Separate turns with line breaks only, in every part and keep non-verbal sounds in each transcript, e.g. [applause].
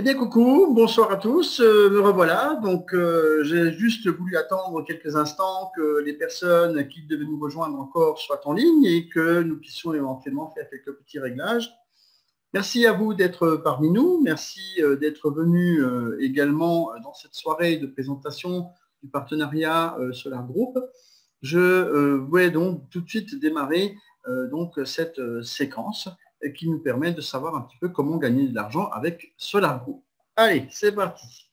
Eh bien, coucou, bonsoir à tous, euh, me revoilà. Donc, euh, j'ai juste voulu attendre quelques instants que les personnes qui devaient nous rejoindre encore soient en ligne et que nous puissions éventuellement faire quelques petits réglages. Merci à vous d'être parmi nous. Merci euh, d'être venu également dans cette soirée de présentation du partenariat Solar Group. Je vais donc tout de suite démarrer donc cette séquence qui nous permet de savoir un petit peu comment gagner de l'argent avec SolarGo. Allez, c'est parti.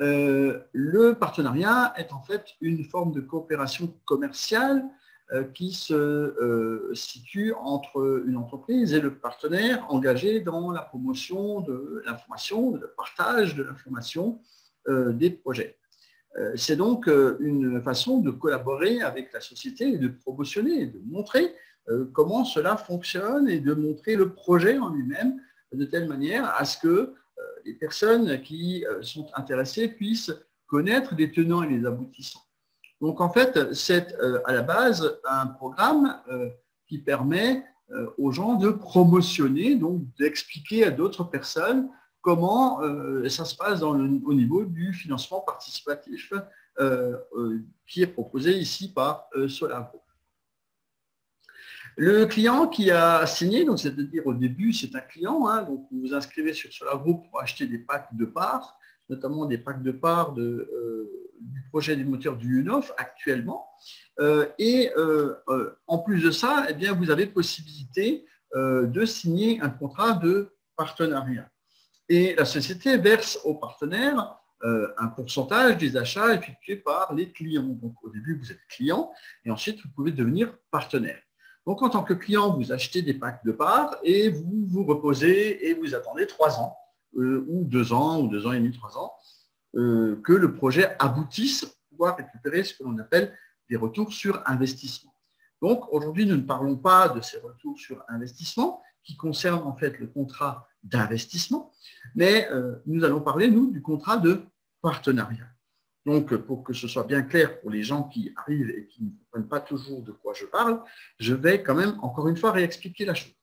Euh, le partenariat est en fait une forme de coopération commerciale euh, qui se euh, situe entre une entreprise et le partenaire engagé dans la promotion de l'information, le partage de l'information des projets. C'est donc une façon de collaborer avec la société et de promotionner, de montrer comment cela fonctionne et de montrer le projet en lui-même de telle manière à ce que euh, les personnes qui euh, sont intéressées puissent connaître les tenants et les aboutissants. Donc en fait, c'est à la base un programme qui permet aux gens de promotionner, donc d'expliquer à d'autres personnes comment ça se passe au niveau du financement participatif qui est proposé ici par Solaro. Le client qui a signé, donc c'est-à-dire au début, c'est un client, hein, donc vous vous inscrivez sur Solar pour acheter des packs de parts, notamment des packs de parts euh, du projet des moteurs du UNOF actuellement. Euh, et euh, en plus de ça, eh bien, vous avez possibilité de signer un contrat de partenariat. Et la société verse aux partenaires un pourcentage des achats effectués par les clients. Donc au début, vous êtes client et ensuite, vous pouvez devenir partenaire. Donc, en tant que client, vous achetez des packs de parts et vous vous reposez et vous attendez trois ans, euh, ou deux ans, ou deux ans et demi, trois ans, euh, que le projet aboutisse pour pouvoir récupérer ce que l'on appelle des retours sur investissement. Donc, aujourd'hui, nous ne parlons pas de ces retours sur investissement qui concernent en fait le contrat d'investissement, mais euh, nous allons parler, nous, du contrat de partenariat. Donc, pour que ce soit bien clair pour les gens qui arrivent et qui ne comprennent pas toujours de quoi je parle, je vais quand même encore une fois réexpliquer la chose.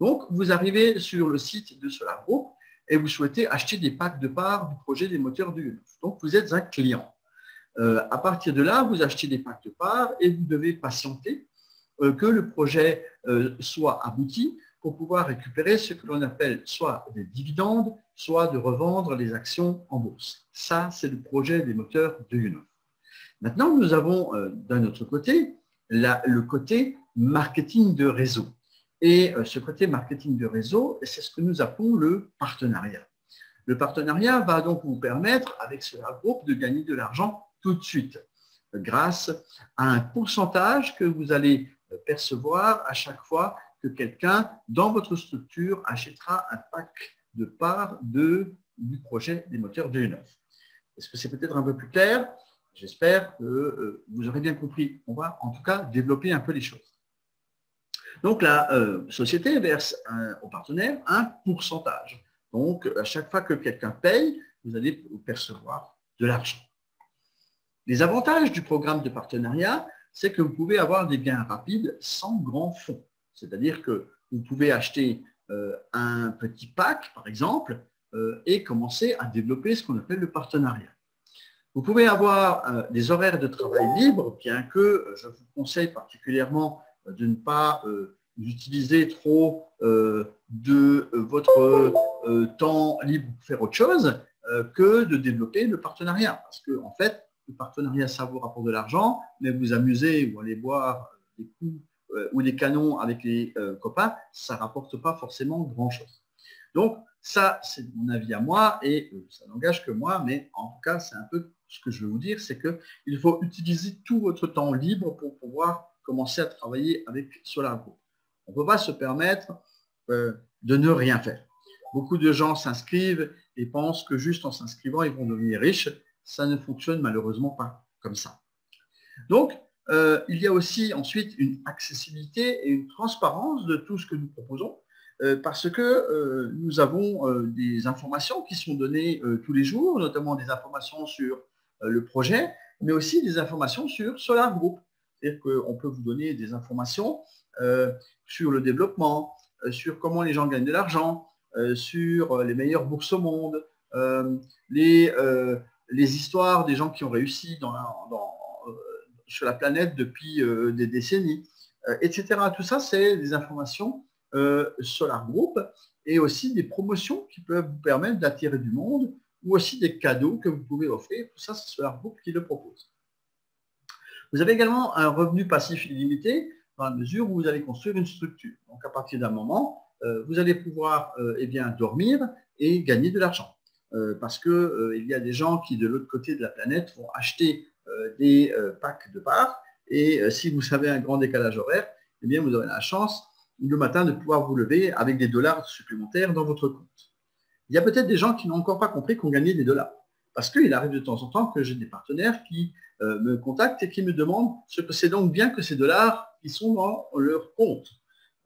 Donc, vous arrivez sur le site de Solar Group et vous souhaitez acheter des packs de parts du projet des moteurs du Donc, vous êtes un client. Euh, à partir de là, vous achetez des packs de parts et vous devez patienter euh, que le projet euh, soit abouti pour pouvoir récupérer ce que l'on appelle soit des dividendes, soit de revendre les actions en bourse. Ça, c'est le projet des moteurs de Uno. Maintenant, nous avons euh, d'un autre côté le côté marketing de réseau. Et euh, ce côté marketing de réseau, c'est ce que nous appelons le partenariat. Le partenariat va donc vous permettre, avec ce groupe, de gagner de l'argent tout de suite, grâce à un pourcentage que vous allez percevoir à chaque fois que quelqu'un dans votre structure achètera un pack de parts de, du projet des moteurs de 9 Est-ce que c'est peut-être un peu plus clair? J'espère que euh, vous aurez bien compris. On va en tout cas développer un peu les choses. Donc la euh, société verse au partenaire un pourcentage. Donc à chaque fois que quelqu'un paye, vous allez percevoir de l'argent. Les avantages du programme de partenariat, c'est que vous pouvez avoir des gains rapides sans grand fonds. C'est-à-dire que vous pouvez acheter un petit pack, par exemple, euh, et commencer à développer ce qu'on appelle le partenariat. Vous pouvez avoir euh, des horaires de travail libres, bien que je vous conseille particulièrement de ne pas utiliser trop de votre temps libre pour faire autre chose que de développer le partenariat. Parce que, en fait, le partenariat, ça vous rapporte de l'argent, mais vous amuser ou aller boire des coups euh, ou des canons avec les euh, copains, ça rapporte pas forcément grand-chose. Donc, ça, c'est mon avis à moi, et euh, ça n'engage que moi, mais en tout cas, c'est un peu ce que je veux vous dire, c'est qu'il faut utiliser tout votre temps libre pour pouvoir commencer à travailler avec SolarGo. On ne peut pas se permettre de ne rien faire. Beaucoup de gens s'inscrivent et pensent que juste en s'inscrivant, ils vont devenir riches. Ça ne fonctionne malheureusement pas comme ça. Donc, euh, il y a aussi ensuite une accessibilité et une transparence de tout ce que nous proposons, euh, parce que euh, nous avons des informations qui sont données tous les jours, notamment des informations sur le projet, mais aussi des informations sur Solar Group. C'est-à-dire qu'on peut vous donner des informations sur le développement, sur comment les gens gagnent de l'argent, sur les meilleures bourses au monde, les, les histoires des gens qui ont réussi dans sur la planète depuis des décennies, etc. Tout ça, c'est des informations Solar Group et aussi des promotions qui peuvent vous permettre d'attirer du monde ou aussi des cadeaux que vous pouvez offrir. Tout ça, c'est Solar Group qui le propose. Vous avez également un revenu passif illimité dans la mesure où vous allez construire une structure. Donc à partir d'un moment, euh, vous allez pouvoir euh, eh bien, dormir et gagner de l'argent. Euh, parce qu'il y a des gens qui, de l'autre côté de la planète, vont acheter des packs de parts. Et si vous avez un grand décalage horaire, eh bien, vous aurez la chance le matin de pouvoir vous lever avec des dollars supplémentaires dans votre compte. Il y a peut-être des gens qui n'ont encore pas compris qu'on gagnait des dollars. Parce qu'il arrive de temps en temps que j'ai des partenaires qui euh, me contactent et qui me demandent ce que c'est donc bien que ces dollars qui sont dans leur compte.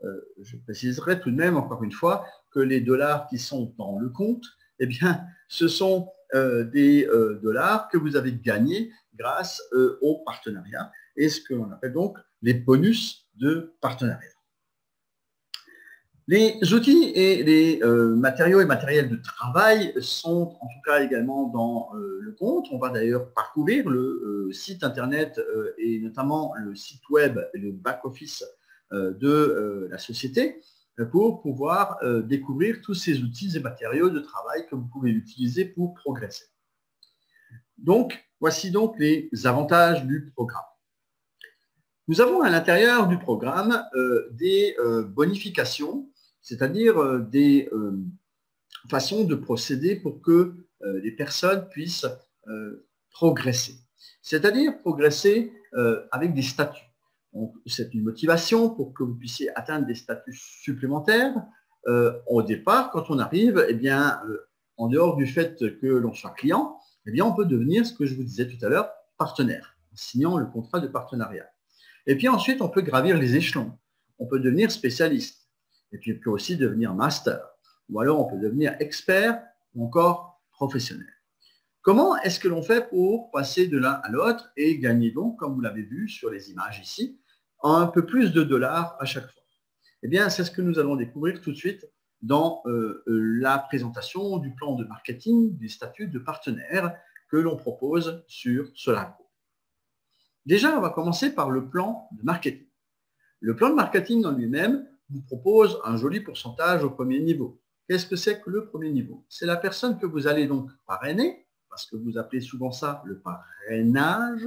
Euh, je préciserai tout de même, encore une fois, que les dollars qui sont dans le compte, eh bien, ce sont euh, des dollars que vous avez gagnés grâce au partenariat et ce que l'on appelle donc les bonus de partenariat. Les outils et les euh, matériaux et matériels de travail sont en tout cas également dans euh, le compte. On va d'ailleurs parcourir le euh, site internet et notamment le site web et le back-office de la société pour pouvoir découvrir tous ces outils et matériaux de travail que vous pouvez utiliser pour progresser. Donc, voici donc les avantages du programme. Nous avons à l'intérieur du programme des bonifications c'est-à-dire euh, des euh, façons de procéder pour que euh, les personnes puissent progresser. C'est-à-dire progresser avec des statuts. C'est une motivation pour que vous puissiez atteindre des statuts supplémentaires. au départ, quand on arrive, eh bien, en dehors du fait que l'on soit client, eh bien, on peut devenir ce que je vous disais tout à l'heure, partenaire, en signant le contrat de partenariat. Et puis ensuite, on peut gravir les échelons. On peut devenir spécialiste. Et puis, il peut aussi devenir master. Ou alors, on peut devenir expert ou encore professionnel. Comment est-ce que l'on fait pour passer de l'un à l'autre et gagner donc, comme vous l'avez vu sur les images ici, un peu plus de dollars à chaque fois Eh bien, c'est ce que nous allons découvrir tout de suite dans euh, euh, la présentation du plan de marketing des statuts de partenaire que l'on propose sur Solargo. Déjà, on va commencer par le plan de marketing. Le plan de marketing en lui-même vous propose un joli pourcentage au premier niveau. Qu'est-ce que c'est que le premier niveau? C'est la personne que vous allez donc parrainer, parce que vous appelez souvent ça le parrainage.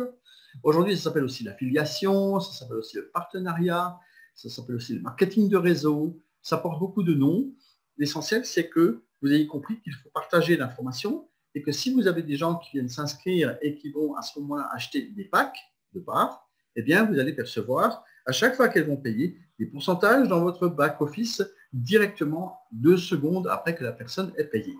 Aujourd'hui, ça s'appelle aussi l'affiliation, ça s'appelle aussi le partenariat, ça s'appelle aussi le marketing de réseau, ça porte beaucoup de noms. L'essentiel, c'est que vous ayez compris qu'il faut partager l'information et que si vous avez des gens qui viennent s'inscrire et qui vont à ce moment-là acheter des packs de parts, eh bien, vous allez percevoir à chaque fois qu'elles vont payer des pourcentages dans votre back-office directement deux secondes après que la personne ait payé.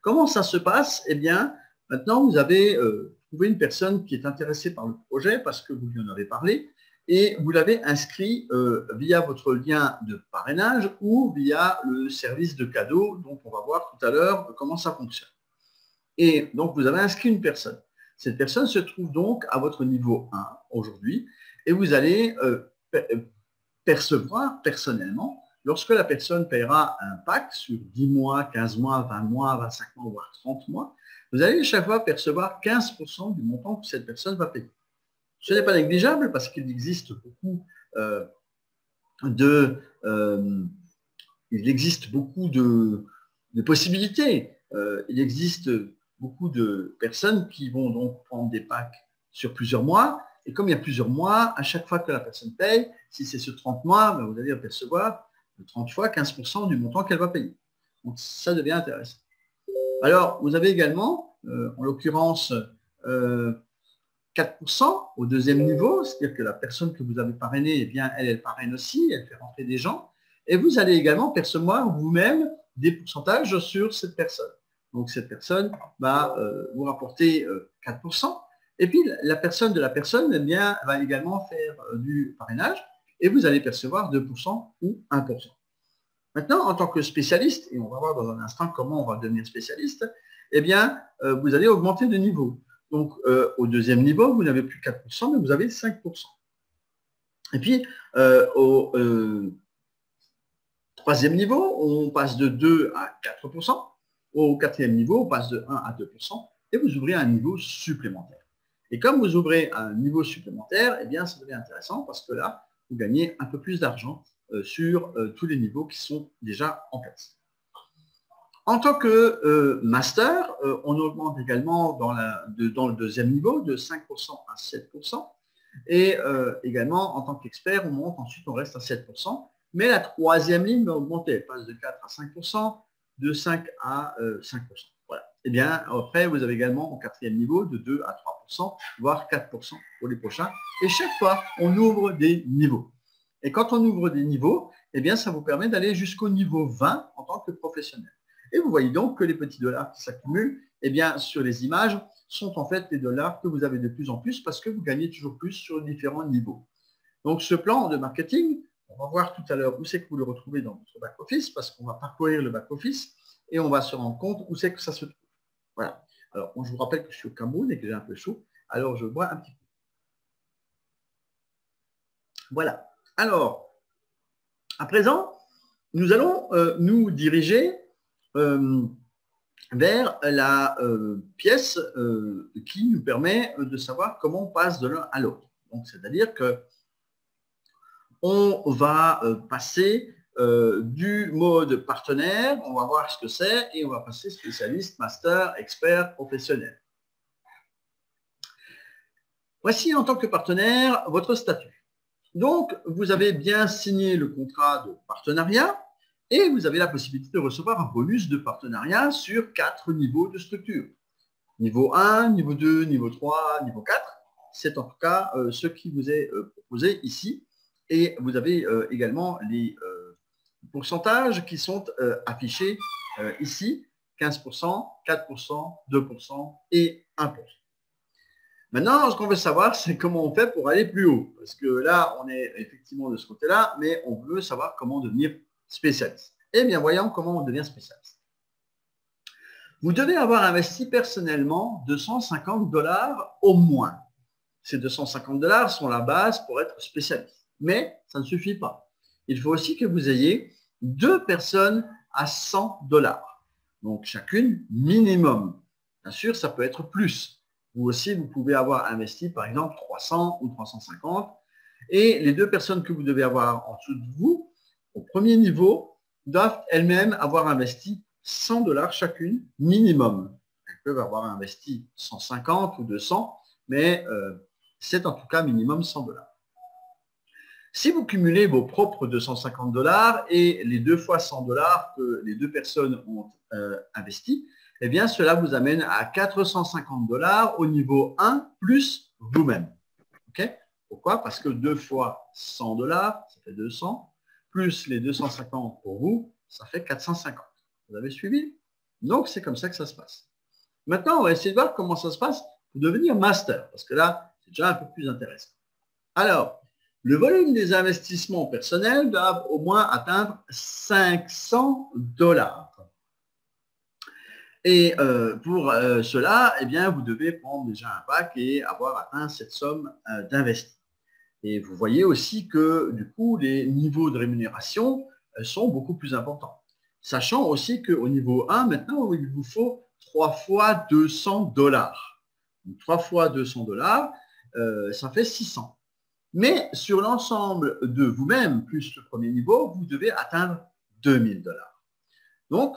Comment ça se passe? Eh bien, maintenant, vous avez euh, trouvé une personne qui est intéressée par le projet parce que vous lui en avez parlé et vous l'avez inscrit euh, via votre lien de parrainage ou via le service de cadeau dont on va voir tout à l'heure comment ça fonctionne. Et donc, vous avez inscrit une personne. Cette personne se trouve donc à votre niveau 1 aujourd'hui et vous allez euh, percevoir personnellement, lorsque la personne paiera un pack sur 10 mois, 15 mois, 20 mois, 25 mois, voire 30 mois, vous allez chaque fois percevoir 15% du montant que cette personne va payer. Ce n'est pas négligeable parce qu'il existe beaucoup euh, de, il existe beaucoup de, possibilités. il existe beaucoup de personnes qui vont donc prendre des packs sur plusieurs mois et comme il y a plusieurs mois, à chaque fois que la personne paye, si c'est sur 30 mois, ben, vous allez percevoir 30 fois 15% du montant qu'elle va payer. Donc ça devient intéressant. Alors, vous avez également, euh, en l'occurrence, 4% euh, au deuxième niveau, c'est-à-dire que la personne que vous avez parrainée, eh bien, elle, elle parraine aussi, elle fait rentrer des gens. Et vous allez également percevoir vous-même des pourcentages sur cette personne. Donc cette personne va euh, vous rapporter 4%. Et puis, la personne de la personne eh bien, va également faire du parrainage et vous allez percevoir 2% ou 1%. Maintenant, en tant que spécialiste, et on va voir dans un instant comment on va devenir spécialiste, eh bien, euh, vous allez augmenter de niveau. Donc, euh, au deuxième niveau, vous n'avez plus 4%, mais vous avez 5%. Et puis, au troisième niveau, on passe de 2 à 4%. Au quatrième niveau, on passe de 1 à 2% et vous ouvrez un niveau supplémentaire. Et comme vous ouvrez un niveau supplémentaire, eh bien, ça devient intéressant parce que là, vous gagnez un peu plus d'argent euh, sur euh, tous les niveaux qui sont déjà en place. En tant que euh, master, on augmente également dans, dans, le deuxième niveau de 5% à 7%. Et également, en tant qu'expert, on monte, ensuite on reste à 7%. Mais la troisième ligne va augmenter, elle passe de 4 à 5%, de 5 à 5%. Eh bien, après, vous avez également au quatrième niveau de 2 à 3%, voire 4% pour les prochains. Et chaque fois, on ouvre des niveaux. Et quand on ouvre des niveaux, eh bien, ça vous permet d'aller jusqu'au niveau 20 en tant que professionnel. Et vous voyez donc que les petits dollars qui s'accumulent, eh bien, sur les images, sont en fait les dollars que vous avez de plus en plus parce que vous gagnez toujours plus sur différents niveaux. Donc, ce plan de marketing, on va voir tout à l'heure où c'est que vous le retrouvez dans votre back-office parce qu'on va parcourir le back-office et on va se rendre compte où c'est que ça se trouve. Voilà. Alors, je vous rappelle que je suis au Cameroun et que j'ai un peu chaud. Alors, je bois un petit peu. Voilà. Alors, à présent, nous allons euh, nous diriger euh, vers la euh, pièce qui nous permet de savoir comment on passe de l'un à l'autre. Donc, c'est-à-dire que on va passer du mode partenaire, on va voir ce que c'est, et on va passer spécialiste, master, expert, professionnel. Voici en tant que partenaire votre statut. Donc, vous avez bien signé le contrat de partenariat et vous avez la possibilité de recevoir un bonus de partenariat sur quatre niveaux de structure. Niveau 1, niveau 2, niveau 3, niveau 4. C'est en tout cas euh, ce qui vous est euh, proposé ici. Et vous avez euh, également les pourcentages qui sont affichés ici. 15%, 4%, 2% et 1%. Maintenant, ce qu'on veut savoir, c'est comment on fait pour aller plus haut. Parce que là, on est effectivement de ce côté-là, mais on veut savoir comment devenir spécialiste. Eh bien, voyons comment on devient spécialiste. Vous devez avoir investi personnellement 250 dollars au moins. Ces 250 dollars sont la base pour être spécialiste. Mais ça ne suffit pas. Il faut aussi que vous ayez deux personnes à 100 dollars. Donc chacune minimum. Bien sûr, ça peut être plus. Vous aussi, vous pouvez avoir investi, par exemple, 300 ou 350. Et les deux personnes que vous devez avoir en dessous de vous, au premier niveau, doivent elles-mêmes avoir investi 100 dollars chacune, minimum. Elles peuvent avoir investi 150 ou 200, mais euh, c'est en tout cas minimum 100 dollars. Si vous cumulez vos propres 250 dollars et les deux fois 100 dollars que les deux personnes ont euh, investi, eh bien, cela vous amène à 450 dollars au niveau 1 plus vous-même. Pourquoi? Parce que 2 fois 100 dollars, ça fait 200, plus les 250 pour vous, ça fait 450. Vous avez suivi? Donc, c'est comme ça que ça se passe. Maintenant, on va essayer de voir comment ça se passe pour devenir master, parce que là, c'est déjà un peu plus intéressant. Alors, le volume des investissements personnels doit au moins atteindre 500 dollars. Et euh, pour euh, cela, eh bien, vous devez prendre déjà un pack et avoir atteint cette somme euh. Et vous voyez aussi que du coup, les niveaux de rémunération sont beaucoup plus importants. Sachant aussi qu'au niveau 1, maintenant, il vous faut 3 fois 200 dollars. 3 fois 200 dollars, ça fait 600. Mais sur l'ensemble de vous-même, plus le premier niveau, vous devez atteindre 2000 dollars. Donc,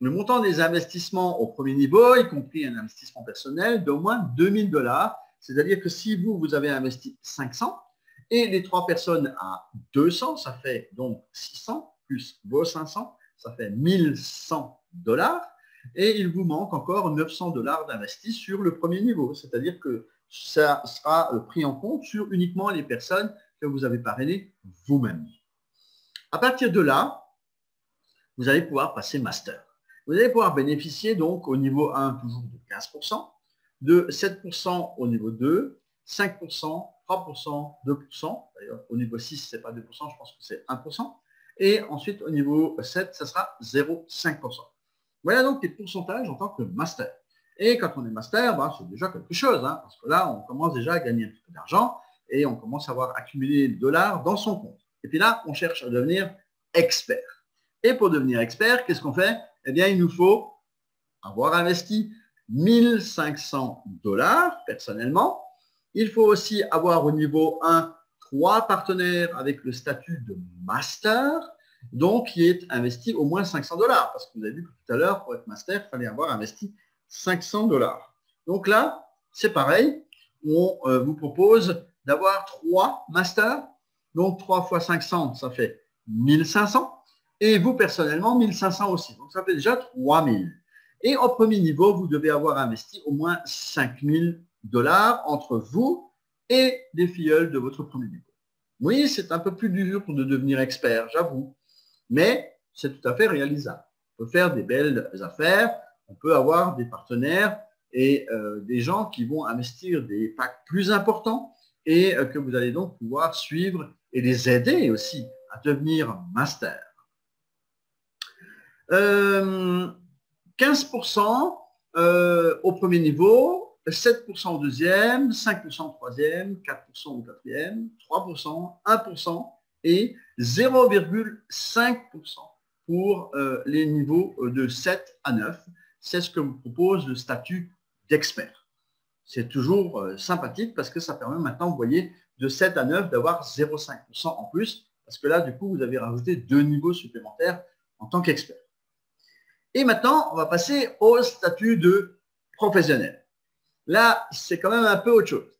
le montant des investissements au premier niveau, y compris un investissement personnel, d'au moins 2000 dollars. C'est-à-dire que si vous, vous avez investi 500 et les trois personnes à 200, ça fait donc 600 plus vos 500, ça fait 1100 dollars. Et il vous manque encore 900 dollars d'investis sur le premier niveau. C'est-à-dire que ça sera euh, pris en compte sur uniquement les personnes que vous avez parrainées vous-même. À partir de là, vous allez pouvoir passer master. Vous allez pouvoir bénéficier donc au niveau 1 toujours de 15%, de 7% au niveau 2, 5%, 3%, 2%. D'ailleurs, au niveau 6, ce n'est pas 2%, je pense que c'est 1%. Et ensuite, au niveau 7, ça sera 0,5%. Voilà donc les pourcentages en tant que master. Et quand on est master, bah, c'est déjà quelque chose, hein, parce que là, on commence déjà à gagner un petit peu d'argent et on commence à avoir accumulé des dollars dans son compte. Et puis là, on cherche à devenir expert. Et pour devenir expert, qu'est-ce qu'on fait? Eh bien, il nous faut avoir investi 1500 dollars personnellement. Il faut aussi avoir au niveau 1 trois partenaires avec le statut de master, donc qui est investi au moins 500 dollars. Parce que vous avez vu que tout à l'heure, pour être master, il fallait avoir investi 500 dollars. Donc là, c'est pareil. On euh, vous propose d'avoir trois masters. Donc 3 fois 500, ça fait 1500. Et vous, personnellement, 1500 aussi. Donc ça fait déjà 3000. Et au premier niveau, vous devez avoir investi au moins 5000 dollars entre vous et les filleuls de votre premier niveau. Oui, c'est un peu plus dur de devenir expert, j'avoue, mais c'est tout à fait réalisable. On peut faire des belles affaires, on peut avoir des partenaires et euh, des gens qui vont investir des packs plus importants et euh, que vous allez donc pouvoir suivre et les aider aussi à devenir master. 15% euh, au premier niveau, 7% au deuxième, 5% au troisième, 4% au quatrième, 3%, 1% et 0,5% pour les niveaux de 7 à 9. C'est ce que vous propose le statut d'expert. C'est toujours sympathique parce que ça permet maintenant, vous voyez, de 7 à 9 d'avoir 0,5% en plus parce que là, du coup, vous avez rajouté deux niveaux supplémentaires en tant qu'expert. Et maintenant, on va passer au statut de professionnel. Là, c'est quand même un peu autre chose.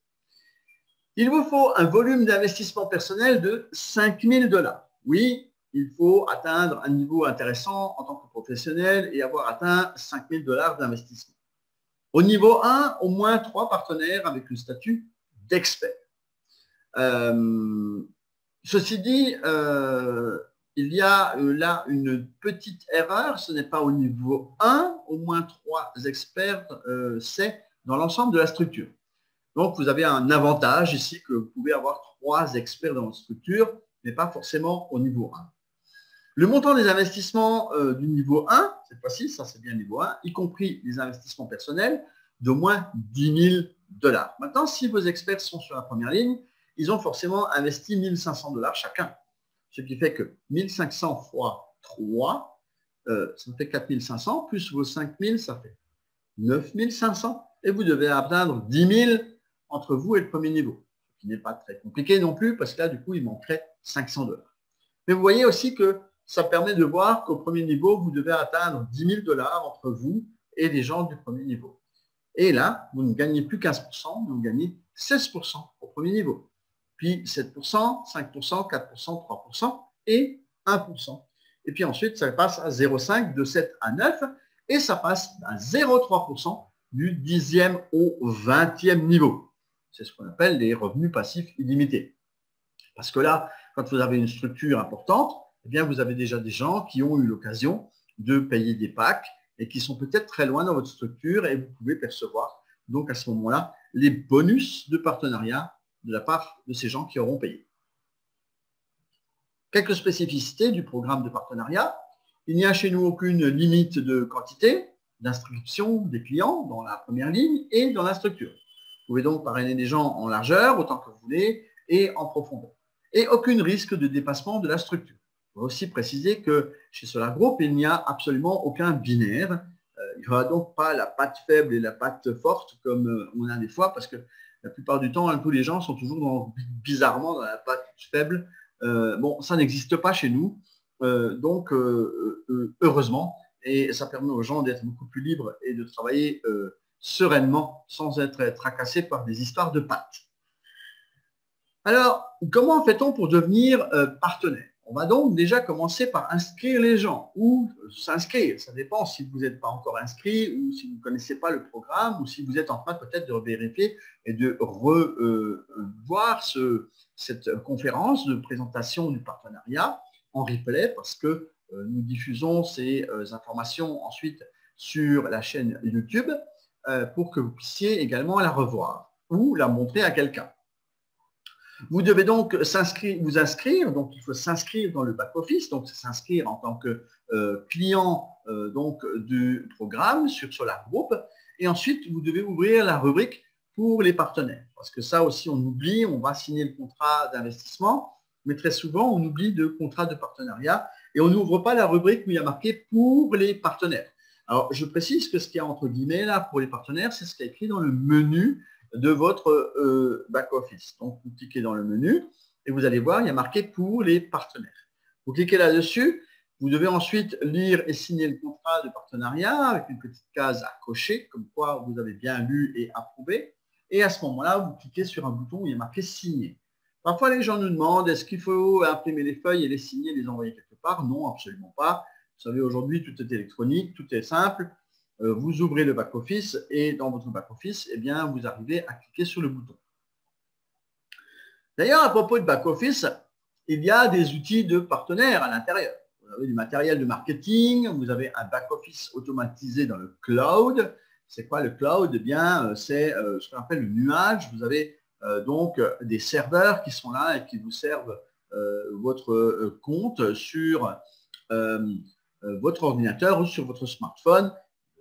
Il vous faut un volume d'investissement personnel de 5000 dollars. Oui, il faut atteindre un niveau intéressant en tant que professionnel et avoir atteint 5000 dollars d'investissement. Au niveau 1, au moins trois partenaires avec le statut d'expert. Euh, ceci dit, euh, il y a euh, là une petite erreur, ce n'est pas au niveau 1, au moins trois experts, c'est dans l'ensemble de la structure. Donc vous avez un avantage ici que vous pouvez avoir trois experts dans votre structure, mais pas forcément au niveau 1. Le montant des investissements euh, du niveau 1, cette fois-ci, ça c'est bien niveau 1, y compris les investissements personnels, d'au moins 10 000 dollars. Maintenant, si vos experts sont sur la première ligne, ils ont forcément investi 1500 dollars chacun. Ce qui fait que 1500 fois 3, euh, ça fait 4500, plus vos 5000, ça fait 9500. Et vous devez atteindre 10 000 entre vous et le premier niveau. Ce qui n'est pas très compliqué non plus, parce que là, du coup, il manquerait 500 dollars. Mais vous voyez aussi que ça permet de voir qu'au premier niveau, vous devez atteindre 10 000 dollars entre vous et les gens du premier niveau. Et là, vous ne gagnez plus 15%, vous gagnez 16% au premier niveau puis 7%, 5%, 4%, 3% et 1%. Et puis ensuite, ça passe à 0,5 de 7 à 9 et ça passe à 0,3% du 10e au 20e niveau. C'est ce qu'on appelle les revenus passifs illimités. Parce que là, quand vous avez une structure importante, eh bien, vous avez déjà des gens qui ont eu l'occasion de payer des packs et qui sont peut-être très loin dans votre structure et vous pouvez percevoir donc à ce moment-là les bonus de partenariat de la part de ces gens qui auront payé. Quelques spécificités du programme de partenariat. Il n'y a chez nous aucune limite de quantité d'inscription des clients dans la première ligne et dans la structure. Vous pouvez donc parrainer des gens en largeur autant que vous voulez et en profondeur. Et aucun risque de dépassement de la structure. Aussi préciser que chez Solar Group, il n'y a absolument aucun binaire. Euh, il n'y aura donc pas la patte faible et la patte forte comme euh, on a des fois, parce que la plupart du temps, peu les gens sont toujours bizarrement dans la patte faible. Euh, bon, ça n'existe pas chez nous. Donc, heureusement, et ça permet aux gens d'être beaucoup plus libres et de travailler sereinement sans être tracassés par des histoires de pattes. Alors, comment fait-on pour devenir partenaire? On va donc déjà commencer par inscrire les gens ou s'inscrire? Ça dépend si vous n'êtes pas encore inscrit ou si vous ne connaissez pas le programme ou si vous êtes en train peut-être de vérifier et de revoir cette conférence de présentation du partenariat en replay parce que euh, nous diffusons ces euh, informations ensuite sur la chaîne YouTube euh, pour que vous puissiez également la revoir ou la montrer à quelqu'un. Vous devez donc vous inscrire, donc il faut s'inscrire dans le back-office, donc s'inscrire en tant que euh, client euh, donc, du programme sur Solar Group. Et ensuite, vous devez ouvrir la rubrique pour les partenaires. Parce que ça aussi, on oublie, on va signer le contrat d'investissement, mais très souvent, on oublie le contrat de partenariat et on n'ouvre pas la rubrique où il y a marqué pour les partenaires. Alors, je précise que ce qu'il y a entre guillemets là pour les partenaires, c'est ce qui est écrit dans le menu de votre euh, back-office. Donc, vous cliquez dans le menu et vous allez voir, il y a marqué pour les partenaires. Vous cliquez là-dessus, vous devez ensuite lire et signer le contrat de partenariat avec une petite case à cocher, comme quoi vous avez bien lu et approuvé. Et à ce moment-là, vous cliquez sur un bouton où il y a marqué signer. Parfois, les gens nous demandent est-ce qu'il faut imprimer les feuilles et les signer, les envoyer quelque part? Non, absolument pas. Vous savez, aujourd'hui, tout est électronique, tout est simple. Euh, vous ouvrez le back-office et dans votre back-office, eh bien, vous arrivez à cliquer sur le bouton. D'ailleurs, à propos de back-office, il y a des outils de partenaires à l'intérieur. Vous avez du matériel de marketing, vous avez un back-office automatisé dans le cloud. C'est quoi le cloud? Eh bien, euh, c'est euh, ce qu'on appelle le nuage. Vous avez donc des serveurs qui sont là et qui vous servent votre compte sur votre ordinateur ou sur votre smartphone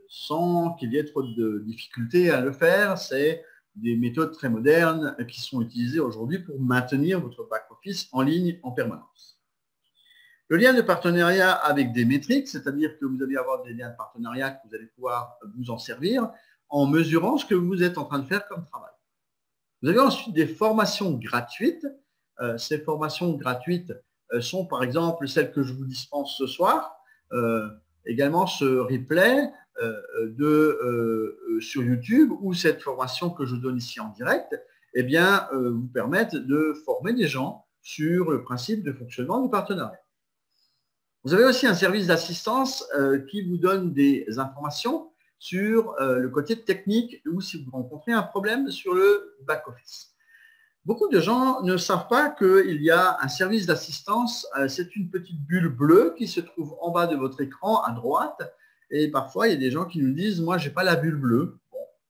sans qu'il y ait trop de difficultés à le faire. C'est des méthodes très modernes qui sont utilisées aujourd'hui pour maintenir votre back-office en ligne en permanence. Le lien de partenariat avec des métriques, c'est-à-dire que vous allez avoir des liens de partenariat que vous allez pouvoir vous en servir en mesurant ce que vous êtes en train de faire comme travail. Vous avez ensuite des formations gratuites. Euh, ces formations gratuites euh, sont par exemple celles que je vous dispense ce soir. Euh, également ce replay euh, de, euh, sur YouTube ou cette formation que je donne ici en direct, eh bien, euh, vous permettent de former des gens sur le principe de fonctionnement du partenariat. Vous avez aussi un service d'assistance qui vous donne des informations sur le côté technique ou si vous rencontrez un problème sur le back-office. Beaucoup de gens ne savent pas qu'il y a un service d'assistance. C'est une petite bulle bleue qui se trouve en bas de votre écran à droite et parfois, il y a des gens qui nous disent, moi, je n'ai pas la bulle bleue.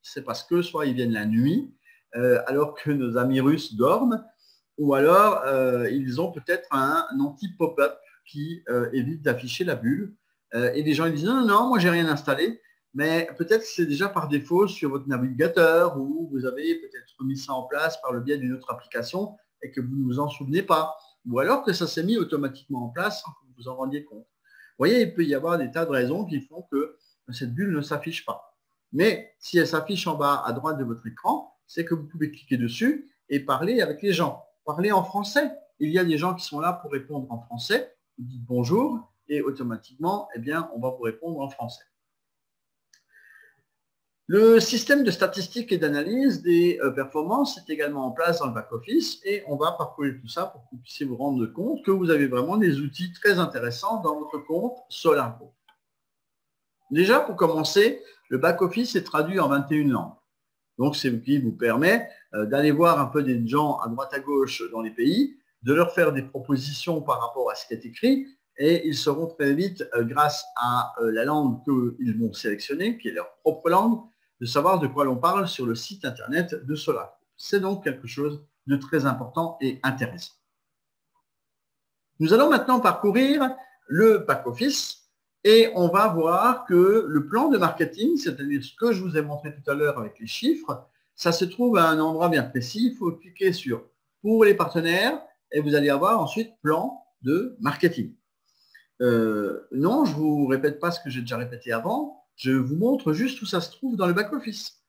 c'est parce que soit ils viennent la nuit, euh, alors que nos amis russes dorment, ou alors euh, ils ont peut-être un, anti-pop-up qui euh, évite d'afficher la bulle. et les gens ils disent, non, non, non moi, j'ai rien installé. Mais peut-être c'est déjà par défaut sur votre navigateur ou vous avez peut-être mis ça en place par le biais d'une autre application et que vous ne vous en souvenez pas. Ou alors que ça s'est mis automatiquement en place sans que vous vous en rendiez compte voyez, il peut y avoir des tas de raisons qui font que cette bulle ne s'affiche pas. Mais si elle s'affiche en bas à droite de votre écran, c'est que vous pouvez cliquer dessus et parler avec les gens. Parler en français. Il y a des gens qui sont là pour répondre en français. Vous dites bonjour et automatiquement, eh bien, on va vous répondre en français. Le système de statistiques et d'analyse des euh, performances est également en place dans le back-office et on va parcourir tout ça pour que vous puissiez vous rendre compte que vous avez vraiment des outils très intéressants dans votre compte Solarco. Déjà, pour commencer, le back-office est traduit en 21 langues. Donc, c'est ce qui vous permet euh, d'aller voir un peu des gens à droite à gauche dans les pays, de leur faire des propositions par rapport à ce qui est écrit et ils seront très vite, euh, grâce à la langue qu'ils vont sélectionner, qui est leur propre langue, de savoir de quoi l'on parle sur le site internet de Solar. C'est donc quelque chose de très important et intéressant. Nous allons maintenant parcourir le back-office et on va voir que le plan de marketing, c'est-à-dire ce que je vous ai montré tout à l'heure avec les chiffres, ça se trouve à un endroit bien précis. Il faut cliquer sur pour les partenaires et vous allez avoir ensuite plan de marketing. Euh, non, je ne vous répète pas ce que j'ai déjà répété avant. Je vous montre juste où ça se trouve dans le back-office.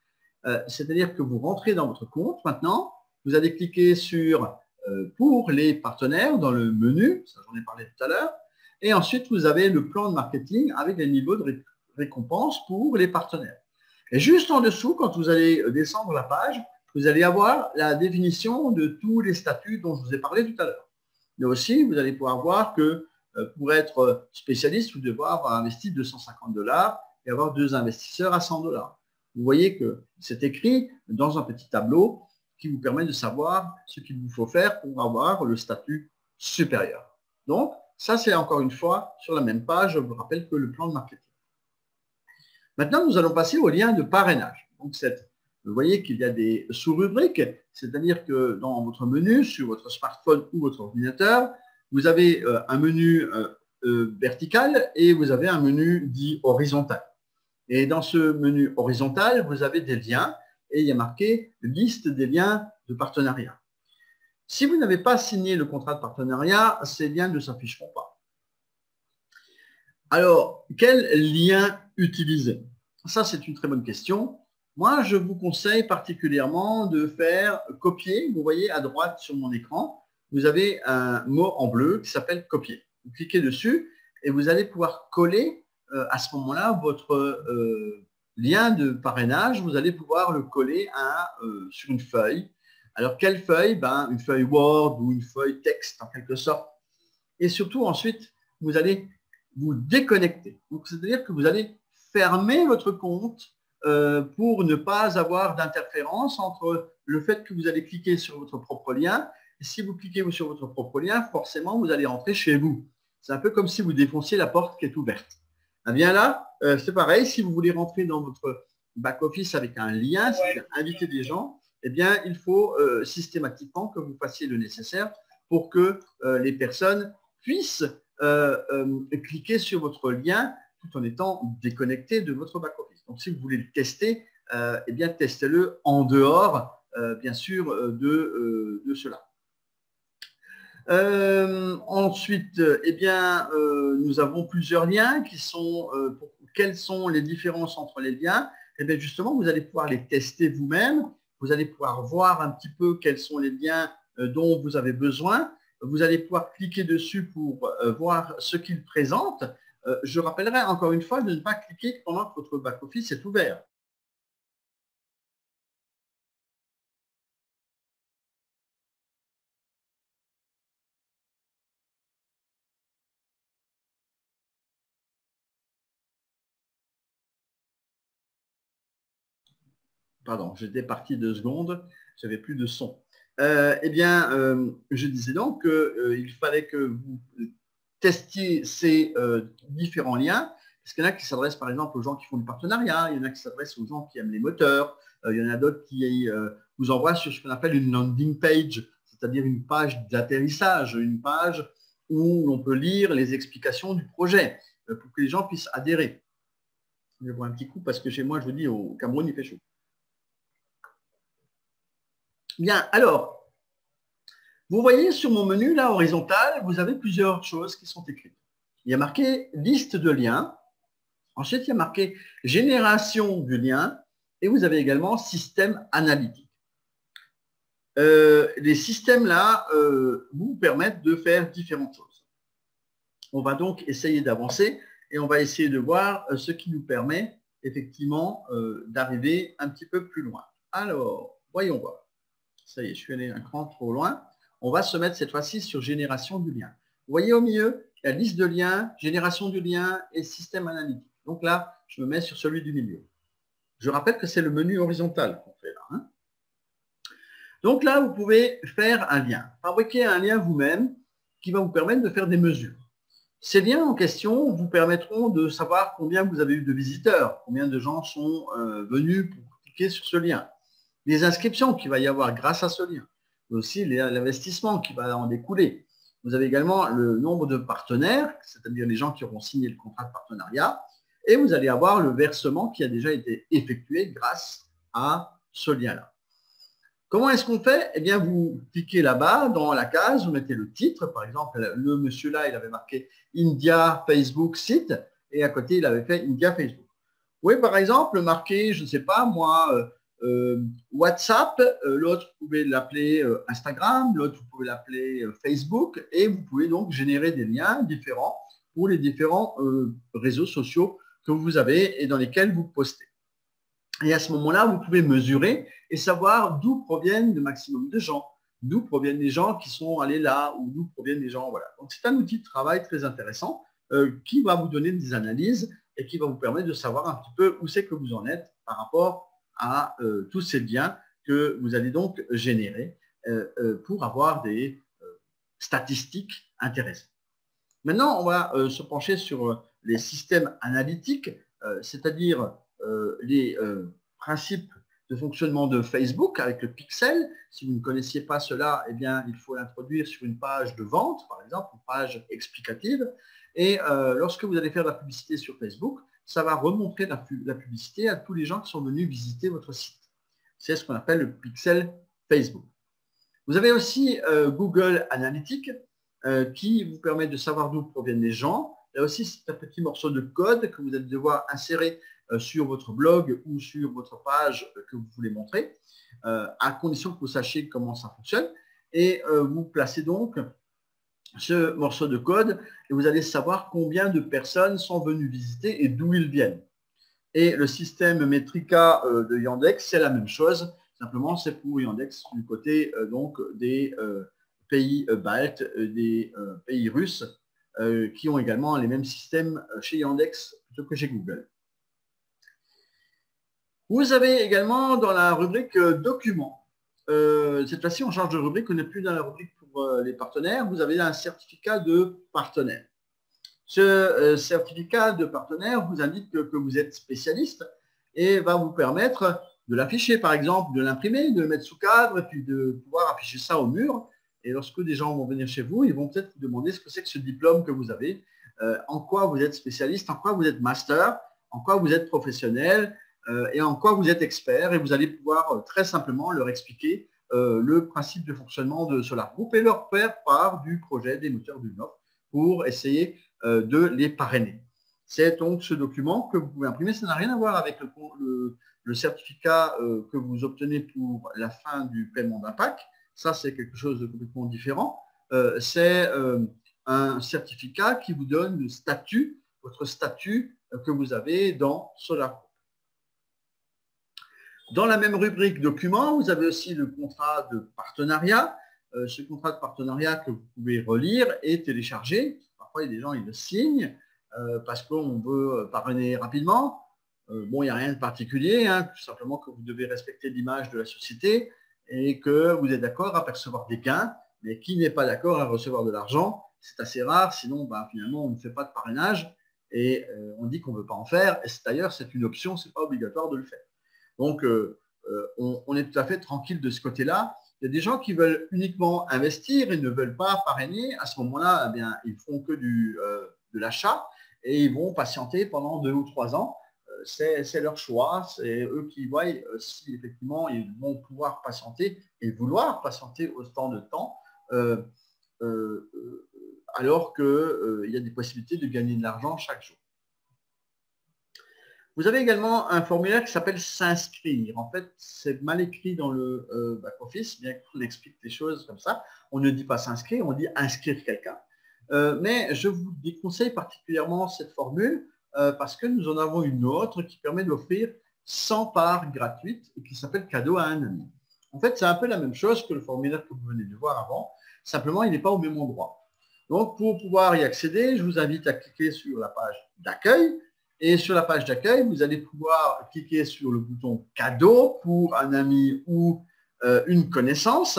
Euh, c'est-à-dire que vous rentrez dans votre compte maintenant, vous allez cliquer sur euh, pour les partenaires dans le menu, ça j'en ai parlé tout à l'heure, et ensuite vous avez le plan de marketing avec les niveaux de récompense pour les partenaires. Et juste en dessous, quand vous allez descendre la page, vous allez avoir la définition de tous les statuts dont je vous ai parlé tout à l'heure. Mais aussi, vous allez pouvoir voir que euh, pour être spécialiste, vous devez avoir investi 250 dollars avoir deux investisseurs à 100 dollars. Vous voyez que c'est écrit dans un petit tableau qui vous permet de savoir ce qu'il vous faut faire pour avoir le statut supérieur. Donc, ça, c'est encore une fois sur la même page. Je vous rappelle que le plan de marketing. Maintenant, nous allons passer au lien de parrainage. Donc, vous voyez qu'il y a des sous-rubriques, c'est-à-dire que dans votre menu, sur votre smartphone ou votre ordinateur, vous avez euh, un menu euh, euh, vertical et vous avez un menu dit horizontal. Et dans ce menu horizontal, vous avez des liens et il y a marqué liste des liens de partenariat. Si vous n'avez pas signé le contrat de partenariat, ces liens ne s'afficheront pas. Alors, quel lien utiliser? Ça, c'est une très bonne question. Moi, je vous conseille particulièrement de faire copier. Vous voyez à droite sur mon écran, vous avez un mot en bleu qui s'appelle copier. Vous cliquez dessus et vous allez pouvoir coller euh, à ce moment-là votre euh, lien de parrainage. Vous allez pouvoir le coller euh, sur une feuille. Alors, quelle feuille? Ben, Une feuille Word ou une feuille texte en quelque sorte. Et surtout, ensuite, vous allez vous déconnecter. c'est-à-dire que vous allez fermer votre compte pour ne pas avoir d'interférence entre le fait que vous allez cliquer sur votre propre lien. Et si vous cliquez sur votre propre lien, forcément, vous allez entrer chez vous. C'est un peu comme si vous défonciez la porte qui est ouverte. Eh bien là, euh, c'est pareil. Si vous voulez rentrer dans votre back-office avec un lien, si vous inviter des gens, eh bien, il faut euh, systématiquement que vous fassiez le nécessaire pour que les personnes puissent cliquer sur votre lien tout en étant déconnecté de votre back-office. Donc, si vous voulez le tester, euh, eh bien, testez-le en dehors, euh, bien sûr, euh, de, de cela. Ensuite, eh bien, nous avons plusieurs liens qui sont, quelles sont les différences entre les liens? Eh bien, justement, vous allez pouvoir les tester vous-même. Vous allez pouvoir voir un petit peu quels sont les liens dont vous avez besoin. Vous allez pouvoir cliquer dessus pour voir ce qu'ils présentent. Euh, je rappellerai encore une fois de ne pas cliquer pendant que votre back-office est ouvert. Pardon, j'étais parti deux secondes, j'avais plus de son. Euh, eh bien, euh, je disais donc qu'il fallait que vous tester ces euh, différents liens. Parce qu'il y en a qui s'adressent par exemple aux gens qui font du partenariat, il y en a qui s'adressent aux gens qui aiment les moteurs, euh, il y en a d'autres qui euh, vous envoient sur ce qu'on appelle une landing page, c'est-à-dire une page d'atterrissage, une page où on peut lire les explications du projet pour que les gens puissent adhérer. Je vais voir un petit coup parce que chez moi, je vous dis, au Cameroun, il fait chaud. Bien, alors, vous voyez sur mon menu, là, horizontal, vous avez plusieurs choses qui sont écrites. Il y a marqué liste de liens. Ensuite, il y a marqué génération du lien. Et vous avez également système analytique. Euh, les systèmes-là euh, vous permettent de faire différentes choses. On va donc essayer d'avancer et on va essayer de voir euh, ce qui nous permet effectivement d'arriver un petit peu plus loin. Alors, voyons voir. Ça y est, je suis allé un cran trop loin on va se mettre cette fois-ci sur génération du lien. Vous voyez au milieu, la liste de liens, génération du lien et système analytique. Donc là, je me mets sur celui du milieu. Je rappelle que c'est le menu horizontal qu'on fait là. Hein. Donc là, vous pouvez faire un lien. Fabriquer un lien vous-même qui va vous permettre de faire des mesures. Ces liens en question vous permettront de savoir combien vous avez eu de visiteurs, combien de gens sont euh, venus pour cliquer sur ce lien, les inscriptions qu'il va y avoir grâce à ce lien aussi l'investissement qui va en découler. Vous avez également le nombre de partenaires, c'est-à-dire les gens qui auront signé le contrat de partenariat, et vous allez avoir le versement qui a déjà été effectué grâce à ce lien-là. Comment est-ce qu'on fait? Eh bien, vous cliquez là-bas dans la case, vous mettez le titre. Par exemple, le monsieur là, il avait marqué India Facebook site et à côté, il avait fait India Facebook. Vous par exemple marquer, je ne sais pas moi, euh, WhatsApp, euh, l'autre vous pouvez l'appeler euh, Instagram, l'autre vous pouvez l'appeler Facebook et vous pouvez donc générer des liens différents pour les différents réseaux sociaux que vous avez et dans lesquels vous postez. Et à ce moment-là, vous pouvez mesurer et savoir d'où proviennent le maximum de gens, d'où proviennent les gens qui sont allés là ou d'où proviennent les gens. Voilà. Donc c'est un outil de travail très intéressant qui va vous donner des analyses et qui va vous permettre de savoir un petit peu où c'est que vous en êtes par rapport à euh, tous ces biens que vous allez donc générer euh, euh, pour avoir des statistiques intéressantes. Maintenant, on va se pencher sur les systèmes analytiques, c'est-à-dire les principes de fonctionnement de Facebook avec le pixel. Si vous ne connaissiez pas cela, eh bien, il faut l'introduire sur une page de vente, par exemple, une page explicative. Et lorsque vous allez faire de la publicité sur Facebook, ça va remontrer la, publicité à tous les gens qui sont venus visiter votre site. C'est ce qu'on appelle le pixel Facebook. Vous avez aussi euh, Google Analytics euh, qui vous permet de savoir d'où proviennent les gens Là aussi, c'est un petit morceau de code que vous allez devoir insérer sur votre blog ou sur votre page que vous voulez montrer, à condition que vous sachiez comment ça fonctionne. Et vous placez donc ce morceau de code et vous allez savoir combien de personnes sont venues visiter et d'où ils viennent. Et le système Metrica euh, de Yandex, c'est la même chose. Simplement, c'est pour Yandex du côté euh, donc des euh, pays baltes, des pays russes, qui ont également les mêmes systèmes chez Yandex que chez Google. Vous avez également dans la rubrique documents. cette fois-ci, on change de rubrique, on n'est plus dans la rubrique pour les partenaires. Vous avez un certificat de partenaire. Ce euh, certificat de partenaire vous indique que, vous êtes spécialiste et va vous permettre de l'afficher, par exemple, de l'imprimer, de le mettre sous cadre et puis de pouvoir afficher ça au mur. Et lorsque des gens vont venir chez vous, ils vont peut-être vous demander ce que c'est que ce diplôme que vous avez, euh, en quoi vous êtes spécialiste, en quoi vous êtes master, en quoi vous êtes professionnel euh, et en quoi vous êtes expert. Et vous allez pouvoir très simplement leur expliquer le principe de fonctionnement de Solar Group et leur faire part du projet des moteurs du Nord pour essayer euh, de les parrainer. C'est donc ce document que vous pouvez imprimer. Ça n'a rien à voir avec le, certificat euh, que vous obtenez pour la fin du paiement d'impact. Ça, c'est quelque chose de complètement différent. Euh, c'est un certificat qui vous donne le statut, votre statut que vous avez dans Solar. Dans la même rubrique documents, vous avez aussi le contrat de partenariat. ce contrat de partenariat que vous pouvez relire et télécharger parfois, il y a des gens, ils le signent euh, parce qu'on veut parrainer rapidement. Euh, bon, il n'y a rien de particulier, hein, tout simplement que vous devez respecter l'image de la société et que vous êtes d'accord à percevoir des gains, mais qui n'est pas d'accord à recevoir de l'argent, c'est assez rare, sinon bah, finalement on ne fait pas de parrainage et euh, on dit qu'on ne veut pas en faire. Et d'ailleurs, c'est une option, ce n'est pas obligatoire de le faire. Donc, on, est tout à fait tranquille de ce côté-là. Il y a des gens qui veulent uniquement investir et ne veulent pas parrainer. À ce moment-là, eh bien, ils font que euh, de l'achat et ils vont patienter pendant deux ou trois ans. Euh, c'est leur choix, c'est eux qui voient euh, si effectivement ils vont pouvoir patienter et vouloir patienter autant de temps, alors qu'il y a des possibilités de gagner de l'argent chaque jour. Vous avez également un formulaire qui s'appelle s'inscrire. En fait, c'est mal écrit dans le euh, back-office, bien qu'on explique les choses comme ça. On ne dit pas s'inscrire, on dit inscrire quelqu'un. Euh, mais je vous déconseille particulièrement cette formule euh, parce que nous en avons une autre qui permet d'offrir 100 parts gratuites et qui s'appelle cadeau à un ami. En fait, c'est un peu la même chose que le formulaire que vous venez de voir avant, simplement il n'est pas au même endroit. Donc, pour pouvoir y accéder, je vous invite à cliquer sur la page d'accueil et sur la page d'accueil, vous allez pouvoir cliquer sur le bouton cadeau pour un ami ou euh, une connaissance.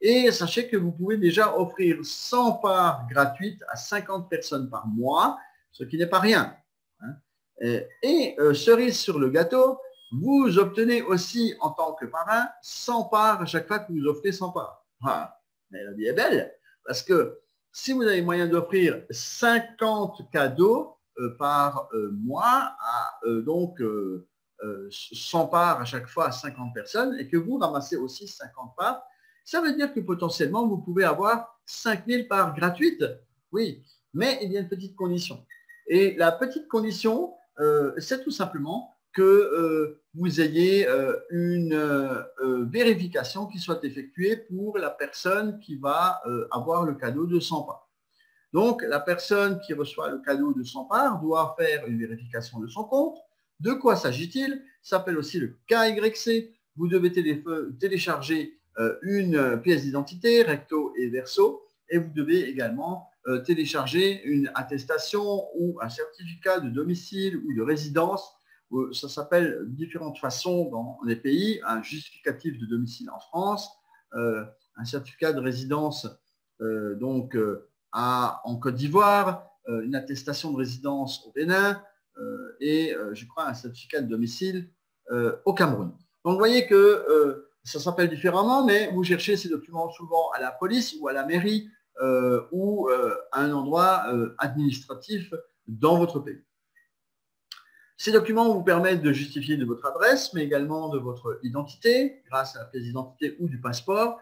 Et sachez que vous pouvez déjà offrir 100 parts gratuites à 50 personnes par mois, ce qui n'est pas rien. Hein. Et, euh, cerise sur le gâteau, vous obtenez aussi en tant que parrain 100 parts à chaque fois que vous offrez 100 parts. Ah, mais la vie est belle, parce que si vous avez moyen d'offrir 50 cadeaux, par euh, mois à euh, donc 100 parts à chaque fois à 50 personnes et que vous ramassez aussi 50 parts, ça veut dire que potentiellement vous pouvez avoir 5000 parts gratuites. Oui, mais il y a une petite condition. Et la petite condition, c'est tout simplement que vous ayez une vérification qui soit effectuée pour la personne qui va avoir le cadeau de 100 parts. Donc, la personne qui reçoit le cadeau de son part doit faire une vérification de son compte. De quoi s'agit-il? S'appelle aussi le KYC. Vous devez télécharger euh, une pièce d'identité, recto et verso, et vous devez également euh, télécharger une attestation ou un certificat de domicile ou de résidence. Euh, ça s'appelle différentes façons dans les pays. Un justificatif de domicile en France, un certificat de résidence donc en Côte d'Ivoire, euh, une attestation de résidence au Bénin euh, et, euh, je crois, un certificat de domicile au Cameroun. Donc, vous voyez que ça s'appelle différemment, mais vous cherchez ces documents souvent à la police ou à la mairie ou à un endroit administratif dans votre pays. Ces documents vous permettent de justifier de votre adresse, mais également de votre identité, grâce à la pièce d'identité ou du passeport,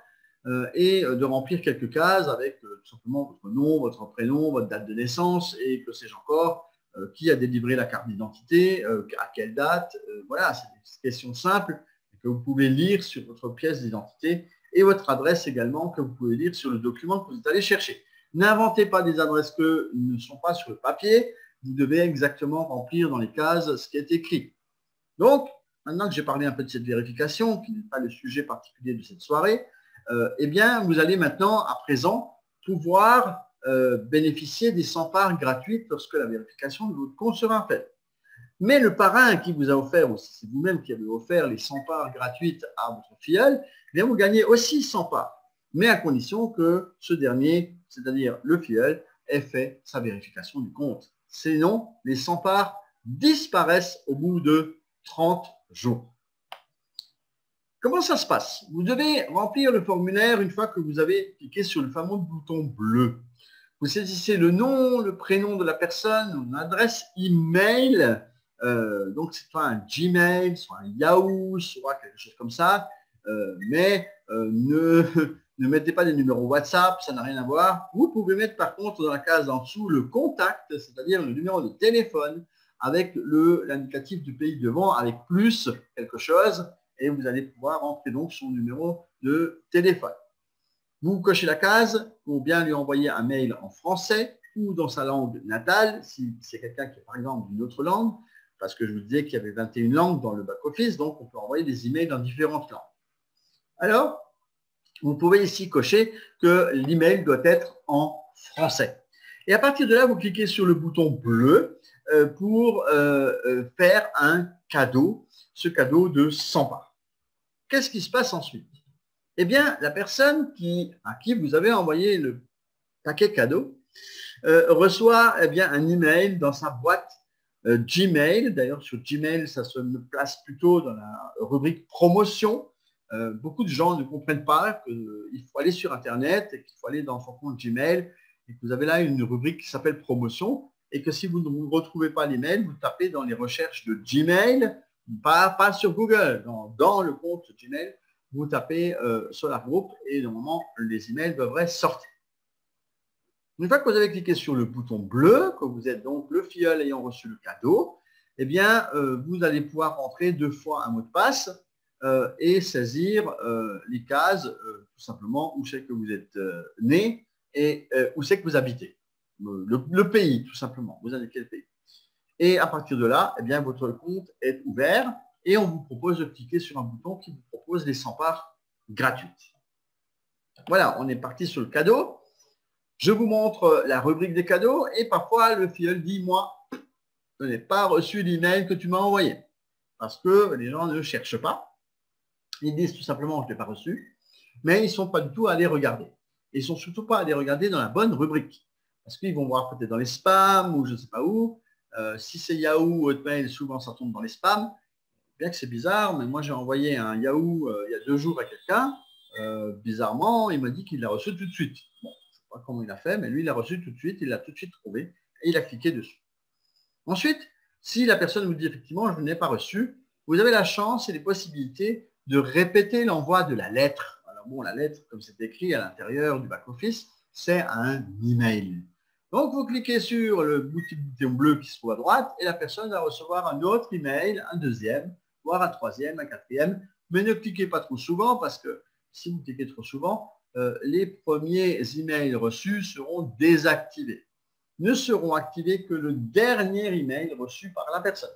et de remplir quelques cases avec tout simplement votre nom, votre prénom, votre date de naissance et que sais-je encore, qui a délivré la carte d'identité, à quelle date. voilà, c'est des questions simples que vous pouvez lire sur votre pièce d'identité et votre adresse également que vous pouvez lire sur le document que vous allez chercher. N'inventez pas des adresses que ne sont pas sur le papier. Vous devez exactement remplir dans les cases ce qui est écrit. Donc, maintenant que j'ai parlé un peu de cette vérification, qui n'est pas le sujet particulier de cette soirée, euh, eh bien, vous allez maintenant, à présent, pouvoir euh, bénéficier des 100 parts gratuites lorsque la vérification de votre compte sera faite. Mais le parrain qui vous a offert, ou c'est vous-même qui avez offert les 100 parts gratuites à votre filleul, eh vous gagnez aussi 100 parts, mais à condition que ce dernier, c'est-à-dire le filleul, ait fait sa vérification du compte. Sinon, les 100 parts disparaissent au bout de 30 jours. Comment ça se passe? Vous devez remplir le formulaire une fois que vous avez cliqué sur le fameux bouton bleu. Vous saisissez le nom, le prénom de la personne, l'adresse email euh, donc, c'est soit un Gmail, soit un Yahoo, soit quelque chose comme ça. Euh, mais euh, ne, [laughs] ne mettez pas des numéros WhatsApp, ça n'a rien à voir. Vous pouvez mettre par contre dans la case en dessous le contact, c'est-à-dire le numéro de téléphone avec l'indicatif du pays devant, avec plus quelque chose, et vous allez pouvoir entrer donc son numéro de téléphone. Vous cochez la case pour bien lui envoyer un mail en français ou dans sa langue natale, si c'est quelqu'un qui est par exemple d'une autre langue, parce que je vous disais qu'il y avait 21 langues dans le back-office, donc on peut envoyer des emails dans différentes langues. Alors, vous pouvez ici cocher que l'email doit être en français. Et à partir de là, vous cliquez sur le bouton bleu euh, pour euh, euh, faire un cadeau, ce cadeau de 100 parts. Qu'est-ce qui se passe ensuite? Eh bien, la personne qui, à qui vous avez envoyé le paquet cadeau reçoit eh bien, un email dans sa boîte euh, Gmail. D'ailleurs, sur Gmail, ça se place plutôt dans la rubrique promotion. Euh, beaucoup de gens ne comprennent pas qu'il faut aller sur Internet et qu'il faut aller dans son compte Gmail et que vous avez là une rubrique qui s'appelle promotion et que si vous ne retrouvez pas l'email, vous tapez dans les recherches de Gmail, pas, sur Google, dans, le compte Gmail, vous tapez euh, sur la groupe et normalement les emails devraient sortir. Une fois que vous avez cliqué sur le bouton bleu, que vous êtes donc le filleul ayant reçu le cadeau, eh bien, euh, vous allez pouvoir rentrer deux fois un mot de passe euh, et saisir les cases, tout simplement, où c'est que vous êtes né et où c'est que vous habitez. Le, pays, tout simplement. Vous avez quel pays Et à partir de là, eh bien, votre compte est ouvert et on vous propose de cliquer sur un bouton qui vous propose les 100 parts gratuites. Voilà, on est parti sur le cadeau. Je vous montre la rubrique des cadeaux et parfois le filleul dit, moi, je n'ai pas reçu l'email que tu m'as envoyé. Parce que les gens ne cherchent pas. Ils disent tout simplement, je ne l'ai pas reçu. Mais ils ne sont pas du tout allés regarder. ils ne sont surtout pas allés regarder dans la bonne rubrique. Parce qu'ils vont voir peut-être dans les spams ou je ne sais pas où. Euh, si c'est Yahoo ou Hotmail, souvent ça tombe dans les spams. Bien que c'est bizarre, mais moi j'ai envoyé un Yahoo euh, il y a deux jours à quelqu'un. Euh, bizarrement, il m'a dit qu'il l'a reçu tout de suite pas comment il a fait, mais lui, il l'a reçu tout de suite, il l'a tout de suite trouvé et il a cliqué dessus. Ensuite, si la personne vous dit effectivement, je n'ai pas reçu, vous avez la chance et les possibilités de répéter l'envoi de la lettre. Alors bon, la lettre, comme c'est écrit à l'intérieur du back-office, c'est un email. Donc, vous cliquez sur le bouton bleu qui se trouve à droite et la personne va recevoir un autre email, un deuxième, voire un troisième, un quatrième. Mais ne cliquez pas trop souvent parce que si vous cliquez trop souvent, euh, les premiers emails reçus seront désactivés. Ne seront activés que le dernier email reçu par la personne.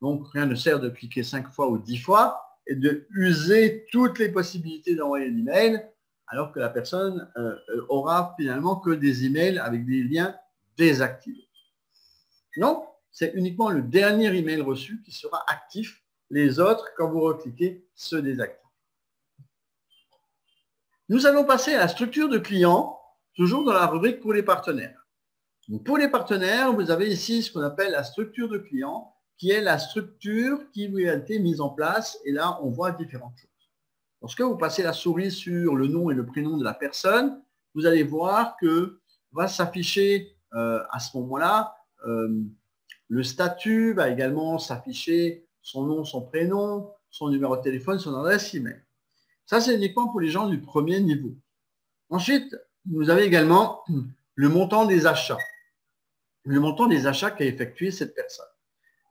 Donc, rien ne sert de cliquer cinq fois ou dix fois et de user toutes les possibilités d'envoyer un email alors que la personne euh, aura finalement que des emails avec des liens désactivés. Non, c'est uniquement le dernier email reçu qui sera actif. Les autres, quand vous recliquez, se désactivent. Nous allons passer à la structure de client, toujours dans la rubrique pour les partenaires. pour les partenaires, vous avez ici ce qu'on appelle la structure de client, qui est la structure qui a été mise en place. Et là, on voit différentes choses. Lorsque vous passez la souris sur le nom et le prénom de la personne, vous allez voir que va s'afficher euh, à ce moment-là euh, le statut, va également s'afficher son nom, son prénom, son numéro de téléphone, son adresse email. Ça, c'est uniquement pour les gens du premier niveau. Ensuite, vous avez également le montant des achats. Le montant des achats qu'a effectué cette personne.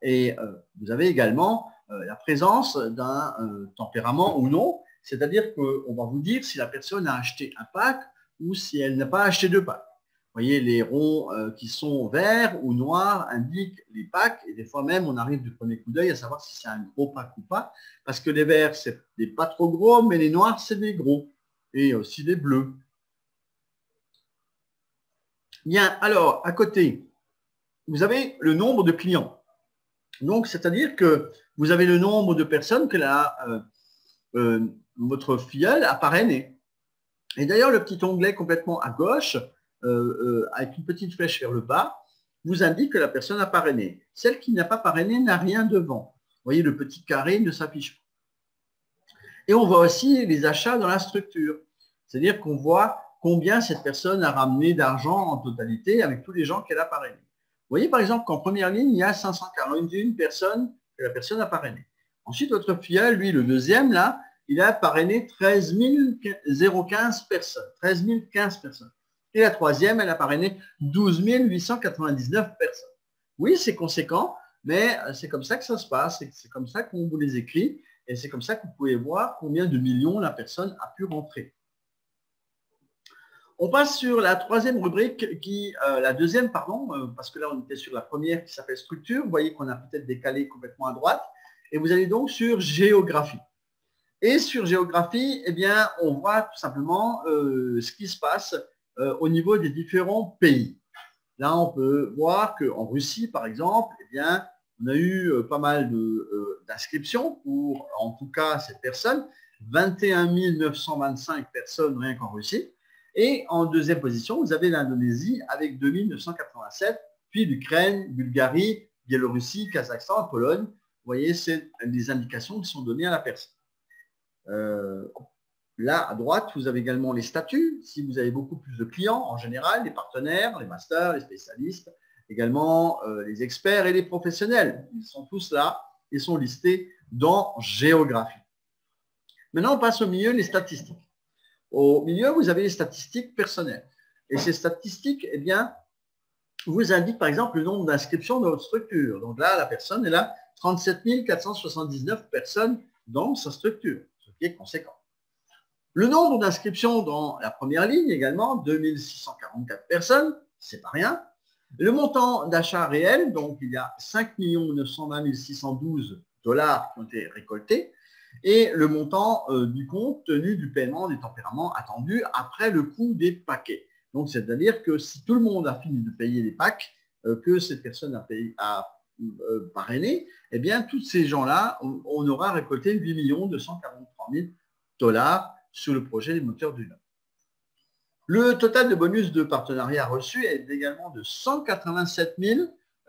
Et euh, vous avez également la présence d'un tempérament ou non, c'est-à-dire qu'on va vous dire si la personne a acheté un pack ou si elle n'a pas acheté deux packs. Vous voyez, les ronds qui sont verts ou noirs indiquent les packs et des fois même on arrive du premier coup d'œil à savoir si c'est un gros pack ou pas, parce que les verts c'est des pas trop gros, mais les noirs c'est des gros et aussi des bleus. Bien, alors à côté, vous avez le nombre de clients. Donc, c'est-à-dire que vous avez le nombre de personnes que la, euh, euh, votre filleule a parrainé. Et d'ailleurs, le petit onglet complètement à gauche, euh, avec une petite flèche vers le bas, vous indique que la personne a parrainé. Celle qui n'a pas parrainé n'a rien devant. Vous voyez, le petit carré ne s'affiche pas. Et on voit aussi les achats dans la structure. C'est-à-dire qu'on voit combien cette personne a ramené d'argent en totalité avec tous les gens qu'elle a parrainés. Vous voyez par exemple qu'en première ligne, il y a 541 personnes que la personne a parrainées. Ensuite, votre filleul, lui, le deuxième, là, il a parrainé 13 015 personnes. 13 015 personnes. Et la troisième, elle a parrainé 12 899 personnes. Oui, c'est conséquent, mais c'est comme ça que ça se passe, c'est comme ça qu'on vous les écrit, et c'est comme ça que vous pouvez voir combien de millions la personne a pu rentrer. On passe sur la troisième rubrique, qui, euh, la deuxième, pardon, euh, parce que là on était sur la première qui s'appelle structure. Vous voyez qu'on a peut-être décalé complètement à droite. Et vous allez donc sur géographie. Et sur géographie, eh bien, on voit tout simplement euh, ce qui se passe au niveau des différents pays. Là, on peut voir qu'en Russie, par exemple, eh bien, on a eu pas mal d'inscriptions pour, en tout cas, cette personne. 21 925 personnes rien qu'en Russie. Et en deuxième position, vous avez l'Indonésie avec 2987, puis l'Ukraine, Bulgarie, Biélorussie, Kazakhstan, Pologne. Vous voyez, c'est des indications qui sont données à la personne. Euh, là, à droite, vous avez également les statuts. Si vous avez beaucoup plus de clients, en général, les partenaires, les masters, les spécialistes, également euh, les experts et les professionnels. Ils sont tous là et sont listés dans géographie. Maintenant, on passe au milieu, les statistiques. Au milieu, vous avez les statistiques personnelles. Et ces statistiques, eh bien, vous indiquent par exemple le nombre d'inscriptions dans votre structure. Donc là, la personne, elle a 37 479 personnes dans sa structure, conséquent. Le nombre d'inscriptions dans la première ligne également, 2644 personnes, c'est pas rien. Le montant d'achat réel, donc il y a 5 920 612 dollars qui ont été récoltés et le montant euh, du compte tenu du paiement des tempéraments attendus après le coût des paquets. Donc, c'est-à-dire que si tout le monde a fini de payer les packs euh, que cette personne a, payé, a euh, parrainé, eh bien, tous ces gens-là, on, aura récolté 8 243 000 dollars sur le projet des moteurs du Nord. Le total de bonus de partenariat reçu est également de 187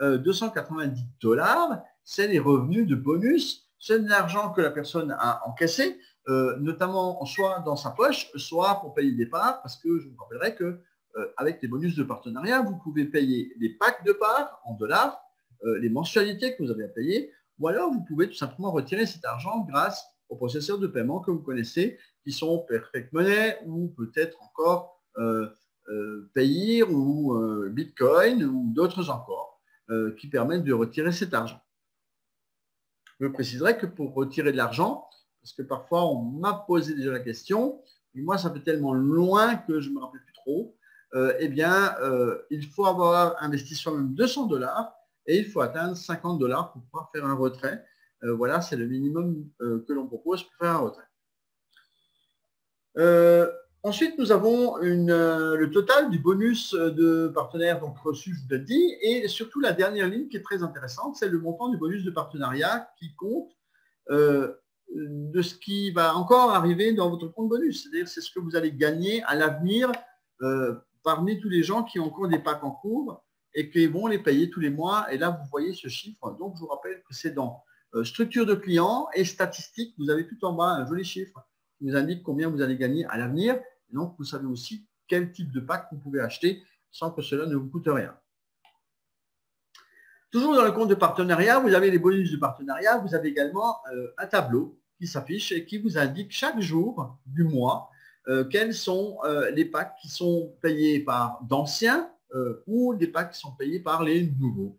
290 dollars. C'est les revenus de bonus c'est de l'argent que la personne a encaissé, euh, notamment soit dans sa poche, soit pour payer des parts, parce que je vous rappellerai que euh, avec les bonus de partenariat, vous pouvez payer les packs de parts en dollars, euh, les mensualités que vous avez à payer, ou alors vous pouvez tout simplement retirer cet argent grâce aux processeurs de paiement que vous connaissez, qui sont Perfect Money ou peut-être encore Payer ou Bitcoin ou d'autres encore, qui permettent de retirer cet argent. Je préciserai que pour retirer de l'argent, parce que parfois on m'a posé déjà la question, et moi ça fait tellement loin que je ne me rappelle plus trop, euh, eh bien, euh, il faut avoir investi soi-même 200 dollars et il faut atteindre 50 dollars pour pouvoir faire un retrait. Euh, voilà, c'est le minimum que l'on propose pour faire un retrait. Ensuite, nous avons euh, le total du bonus euh, de partenaires reçu, je vous l'ai dit, et surtout la dernière ligne qui est très intéressante, c'est le montant du bonus de partenariat qui compte euh, de ce qui va encore arriver dans votre compte bonus. C'est-à-dire c'est ce que vous allez gagner à l'avenir parmi tous les gens qui ont encore des packs en cours et qui vont les payer tous les mois. Et là, vous voyez ce chiffre. Donc, je vous rappelle que c'est dans structure de clients et statistiques. Vous avez tout en bas un joli chiffre qui vous indique combien vous allez gagner à l'avenir donc, vous savez aussi quel type de pack vous pouvez acheter sans que cela ne vous coûte rien. Toujours dans le compte de partenariat, vous avez les bonus de partenariat. Vous avez également euh, un tableau qui s'affiche et qui vous indique chaque jour du mois quels sont les packs qui sont payés par d'anciens ou des packs qui sont payés par les nouveaux.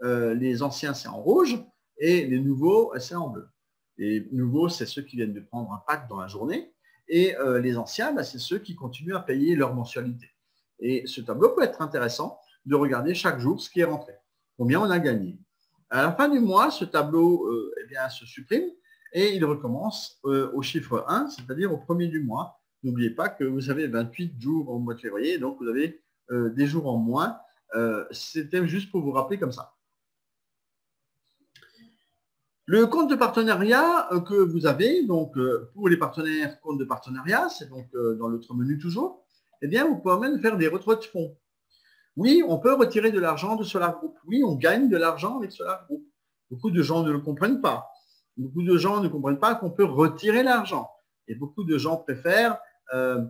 les anciens, c'est en rouge et les nouveaux, c'est en bleu. Les nouveaux, c'est ceux qui viennent de prendre un pack dans la journée et les anciens, bah, c'est ceux qui continuent à payer leur mensualité. Et ce tableau peut être intéressant de regarder chaque jour ce qui est rentré, combien on a gagné. À la fin du mois, ce tableau euh, eh bien, se supprime et il recommence euh, au chiffre 1, c'est-à-dire au premier du mois. N'oubliez pas que vous avez 28 jours au mois de février, donc vous avez euh, des jours en moins. C'était juste pour vous rappeler comme ça. Le compte de partenariat que vous avez, donc pour les partenaires, compte de partenariat, c'est donc dans l'autre menu toujours, eh bien, vous pouvez même faire des retraits de fonds. Oui, on peut retirer de l'argent de Solar Group. Oui, on gagne de l'argent avec Solar Group. Beaucoup de gens ne le comprennent pas. Beaucoup de gens ne comprennent pas qu'on peut retirer l'argent. Et beaucoup de gens préfèrent euh,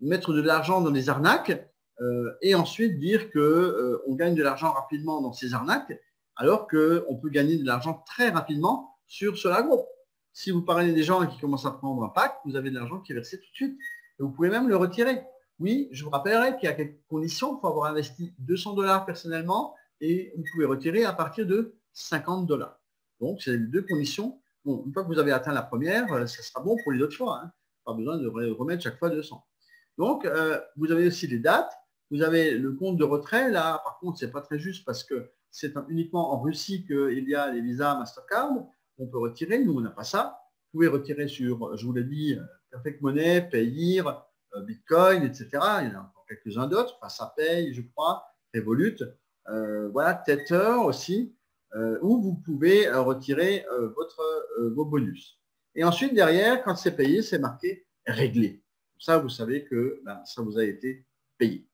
mettre de l'argent dans des arnaques euh, et ensuite dire qu'on euh, gagne de l'argent rapidement dans ces arnaques, alors qu'on peut gagner de l'argent très rapidement sur Solar Group. Si vous parlez des gens qui commencent à prendre un pack, vous avez de l'argent qui est versé tout de suite. Et vous pouvez même le retirer. Oui, je vous rappellerai qu'il y a quelques conditions. Il faut avoir investi 200 dollars personnellement et vous pouvez retirer à partir de 50 dollars. Donc, c'est deux conditions. Une fois que vous avez atteint la première, euh, ça sera bon pour les autres fois. Hein. Pas besoin de remettre chaque fois 200. Donc, euh, vous avez aussi les dates. Vous avez le compte de retrait. Là, par contre, ce n'est pas très juste parce que c'est uniquement en Russie qu'il y a les visas Mastercard. On peut retirer. Nous, on n'a pas ça. Vous pouvez retirer sur, je vous l'ai dit, euh, Perfect Money, Payir, euh, Bitcoin, etc. Il y en a encore quelques-uns d'autres. Enfin, ça paye, je crois, Revolut. Euh, voilà, Tether aussi, euh, où vous pouvez retirer votre, vos bonus. Et ensuite, derrière, quand c'est payé, c'est marqué réglé. Ça, vous savez que ben, ça vous a été payé.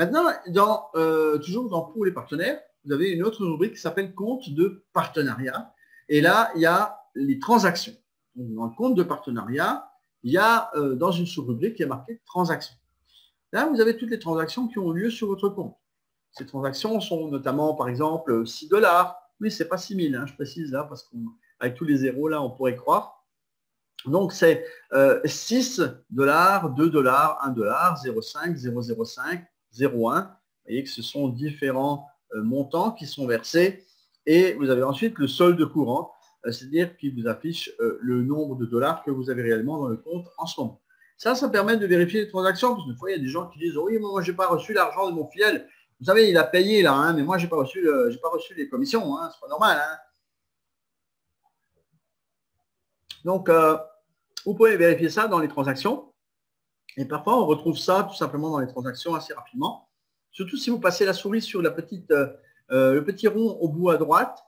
Maintenant, dans, toujours dans pour les partenaires, vous avez une autre rubrique qui s'appelle compte de partenariat. Et là, il y a les transactions. dans le compte de partenariat, il y a euh, dans une sous-rubrique qui est marquée transactions. Là, vous avez toutes les transactions qui ont lieu sur votre compte. Ces transactions sont notamment, par exemple, 6 dollars. Oui, ce n'est pas 6 000, hein, je précise là, parce qu'avec tous les zéros, là, on pourrait croire. Donc, c'est 6 dollars, 2 dollars, 1 dollar, 0,5, 0,05, 0,1. Vous voyez que ce sont différents euh, montants qui sont versés. Et vous avez ensuite le solde courant euh, c'est-à-dire qu'il vous affiche euh, le nombre de dollars que vous avez réellement dans le compte en ce moment. Ça, ça permet de vérifier les transactions, parce que fois, il y a des gens qui disent Oui, moi, je n'ai pas reçu l'argent de mon fidèle. Vous savez, il a payé là, hein, mais moi, je n'ai pas, reçu pas reçu les commissions. Hein, c'est pas normal. Hein. Donc, vous pouvez vérifier ça dans les transactions. Et parfois, on retrouve ça tout simplement dans les transactions assez rapidement. Surtout si vous passez la souris sur la petite, le petit rond au bout à droite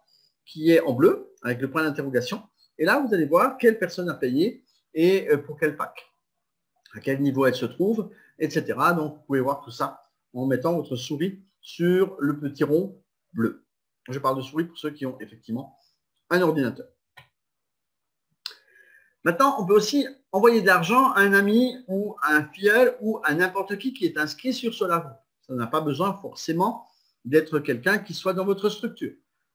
qui est en bleu avec le point d'interrogation. Et là, vous allez voir quelle personne a payé et euh, pour quel pack, à quel niveau elle se trouve, etc. Donc, vous pouvez voir tout ça en mettant votre souris sur le petit rond bleu. Je parle de souris pour ceux qui ont effectivement un ordinateur. Maintenant, on peut aussi envoyer de l'argent à un ami ou à un filleul ou à n'importe qui qui est inscrit sur SolarGroup. Ça n'a pas besoin forcément d'être quelqu'un qui soit dans votre structure.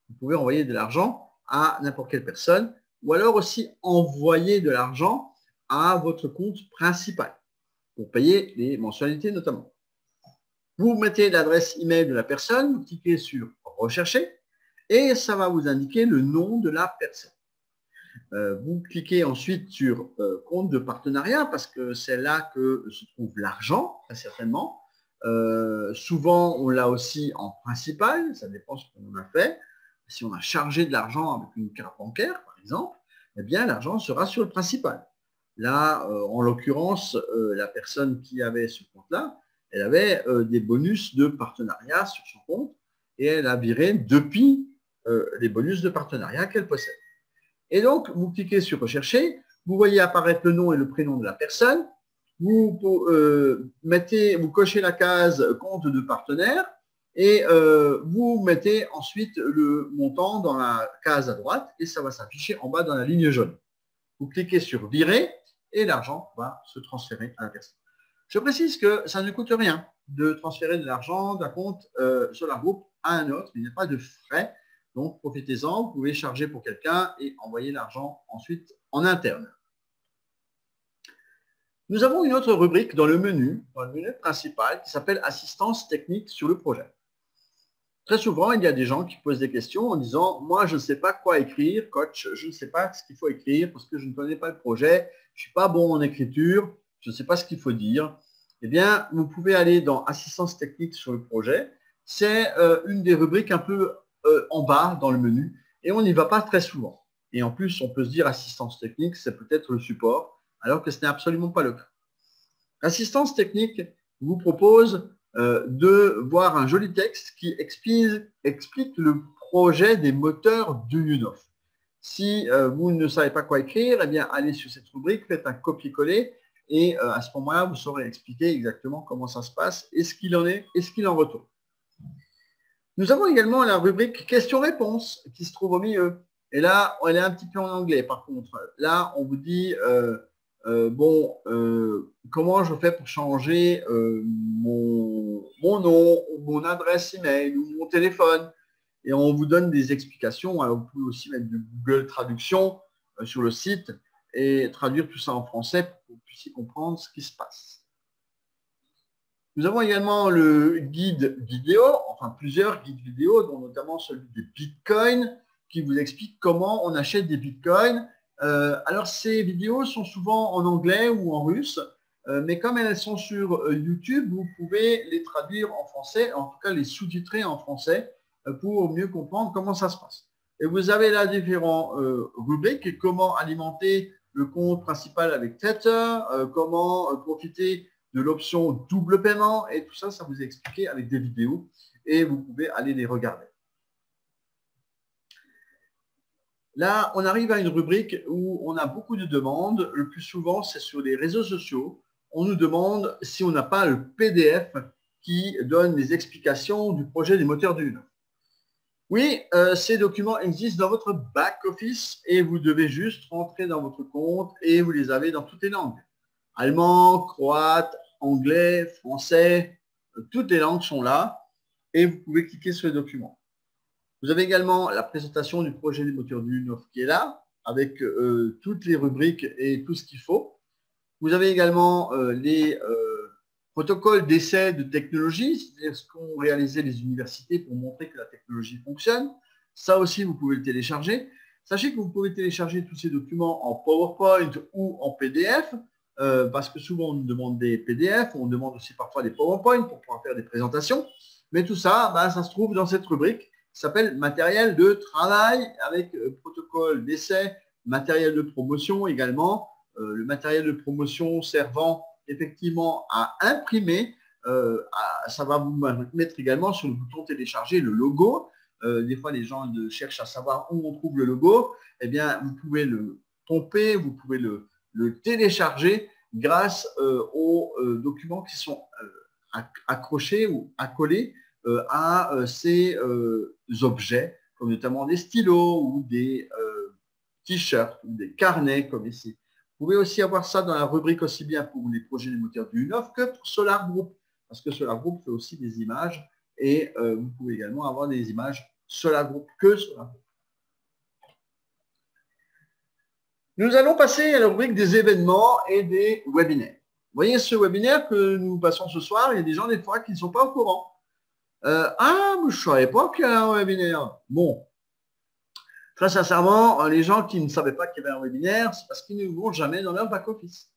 Vous pouvez envoyer de l'argent à n'importe quelle personne, ou alors aussi envoyer de l'argent à votre compte principal pour payer les mensualités notamment. Vous mettez l'adresse email de la personne, vous cliquez sur rechercher et ça va vous indiquer le nom de la personne. Euh, vous cliquez ensuite sur euh, compte de partenariat parce que c'est là que se trouve l'argent, très certainement. Euh, souvent, on l'a aussi en principal, ça dépend ce qu'on a fait si on a chargé de l'argent avec une carte bancaire, par exemple, eh bien, l'argent sera sur le principal. Là, en l'occurrence, la personne qui avait ce compte-là, elle avait des bonus de partenariat sur son compte et elle a viré depuis les bonus de partenariat qu'elle possède. Et donc, vous cliquez sur Rechercher, vous voyez apparaître le nom et le prénom de la personne, vous mettez, vous cochez la case compte de partenaire, et euh, vous mettez ensuite le montant dans la case à droite et ça va s'afficher en bas dans la ligne jaune. Vous cliquez sur Virer et l'argent va se transférer à la personne. Je précise que ça ne coûte rien de transférer de l'argent d'un compte euh, sur la groupe à un autre. Il n'y a pas de frais. Donc, profitez-en, vous pouvez charger pour quelqu'un et envoyer l'argent ensuite en interne. Nous avons une autre rubrique dans le menu, dans le menu principal, qui s'appelle assistance technique sur le projet. Très souvent, il y a des gens qui posent des questions en disant, moi, je ne sais pas quoi écrire, coach, je ne sais pas ce qu'il faut écrire parce que je ne connais pas le projet, je ne suis pas bon en écriture, je ne sais pas ce qu'il faut dire. Eh bien, vous pouvez aller dans assistance technique sur le projet. C'est euh, une des rubriques un peu euh, en bas dans le menu et on n'y va pas très souvent. Et en plus, on peut se dire assistance technique, c'est peut-être le support, alors que ce n'est absolument pas le cas. Assistance technique vous propose euh, de voir un joli texte qui explique, le projet des moteurs du UNOF. Si euh, vous ne savez pas quoi écrire, eh bien, allez sur cette rubrique, faites un copier-coller et à ce moment-là, vous saurez expliquer exactement comment ça se passe et ce qu'il en est et ce qu'il en retourne. Nous avons également la rubrique questions-réponses qui se trouve au milieu. Et là, elle est un petit peu en anglais par contre. Là, on vous dit, euh, bon, euh, comment je fais pour changer euh, mon, nom, mon adresse email ou mon téléphone? Et on vous donne des explications. vous pouvez aussi mettre du Google Traduction sur le site et traduire tout ça en français pour que vous puissiez comprendre ce qui se passe. Nous avons également le guide vidéo, enfin plusieurs guides vidéo, dont notamment celui des bitcoins, qui vous explique comment on achète des bitcoins euh, alors, ces vidéos sont souvent en anglais ou en russe, euh, mais comme elles sont sur euh, YouTube, vous pouvez les traduire en français, en tout cas les sous-titrer en français pour mieux comprendre comment ça se passe. Et vous avez là différents rubriques, comment alimenter le compte principal avec Tether, comment profiter de l'option double paiement, et tout ça, ça vous est expliqué avec des vidéos, et vous pouvez aller les regarder. Là, on arrive à une rubrique où on a beaucoup de demandes. Le plus souvent, c'est sur les réseaux sociaux. On nous demande si on n'a pas le PDF qui donne les explications du projet des moteurs d'une. Oui, euh, ces documents existent dans votre back-office et vous devez juste rentrer dans votre compte et vous les avez dans toutes les langues. Allemand, croate, anglais, français, euh, toutes les langues sont là et vous pouvez cliquer sur les documents. Vous avez également la présentation du projet des moteurs du UNOF qui est là, avec euh, toutes les rubriques et tout ce qu'il faut. Vous avez également euh, les protocoles d'essai de technologie, c'est-à-dire ce qu'ont réalisé les universités pour montrer que la technologie fonctionne. Ça aussi, vous pouvez le télécharger. Sachez que vous pouvez télécharger tous ces documents en PowerPoint ou en PDF, parce que souvent on demande des PDF, on demande aussi parfois des PowerPoint pour pouvoir faire des présentations. Mais tout ça, bah, ça se trouve dans cette rubrique s'appelle matériel de travail avec euh, protocole d'essai, matériel de promotion également. Euh, le matériel de promotion servant effectivement à imprimer, euh, ça va vous mettre également sur le bouton télécharger le logo. des fois, les gens cherchent à savoir où on trouve le logo. Eh bien, vous pouvez le pomper, vous pouvez le, télécharger grâce aux documents qui sont accrochés ou accolés euh, à euh, ces euh, objets, comme notamment des stylos ou des t-shirts ou des carnets comme ici. Vous pouvez aussi avoir ça dans la rubrique aussi bien pour les projets des moteurs du UNOF que pour Solar Group, parce que Solar Group fait aussi des images et vous pouvez également avoir des images Solar Group que Solar Group. Nous allons passer à la rubrique des événements et des webinaires. Vous voyez ce webinaire que nous passons ce soir, il y a des gens des fois qui ne sont pas au courant. Euh, ah, je ne savais pas qu'il y avait un webinaire. Bon, très sincèrement, les gens qui ne savaient pas qu'il y avait un webinaire, c'est parce qu'ils ne vont jamais dans leur back-office.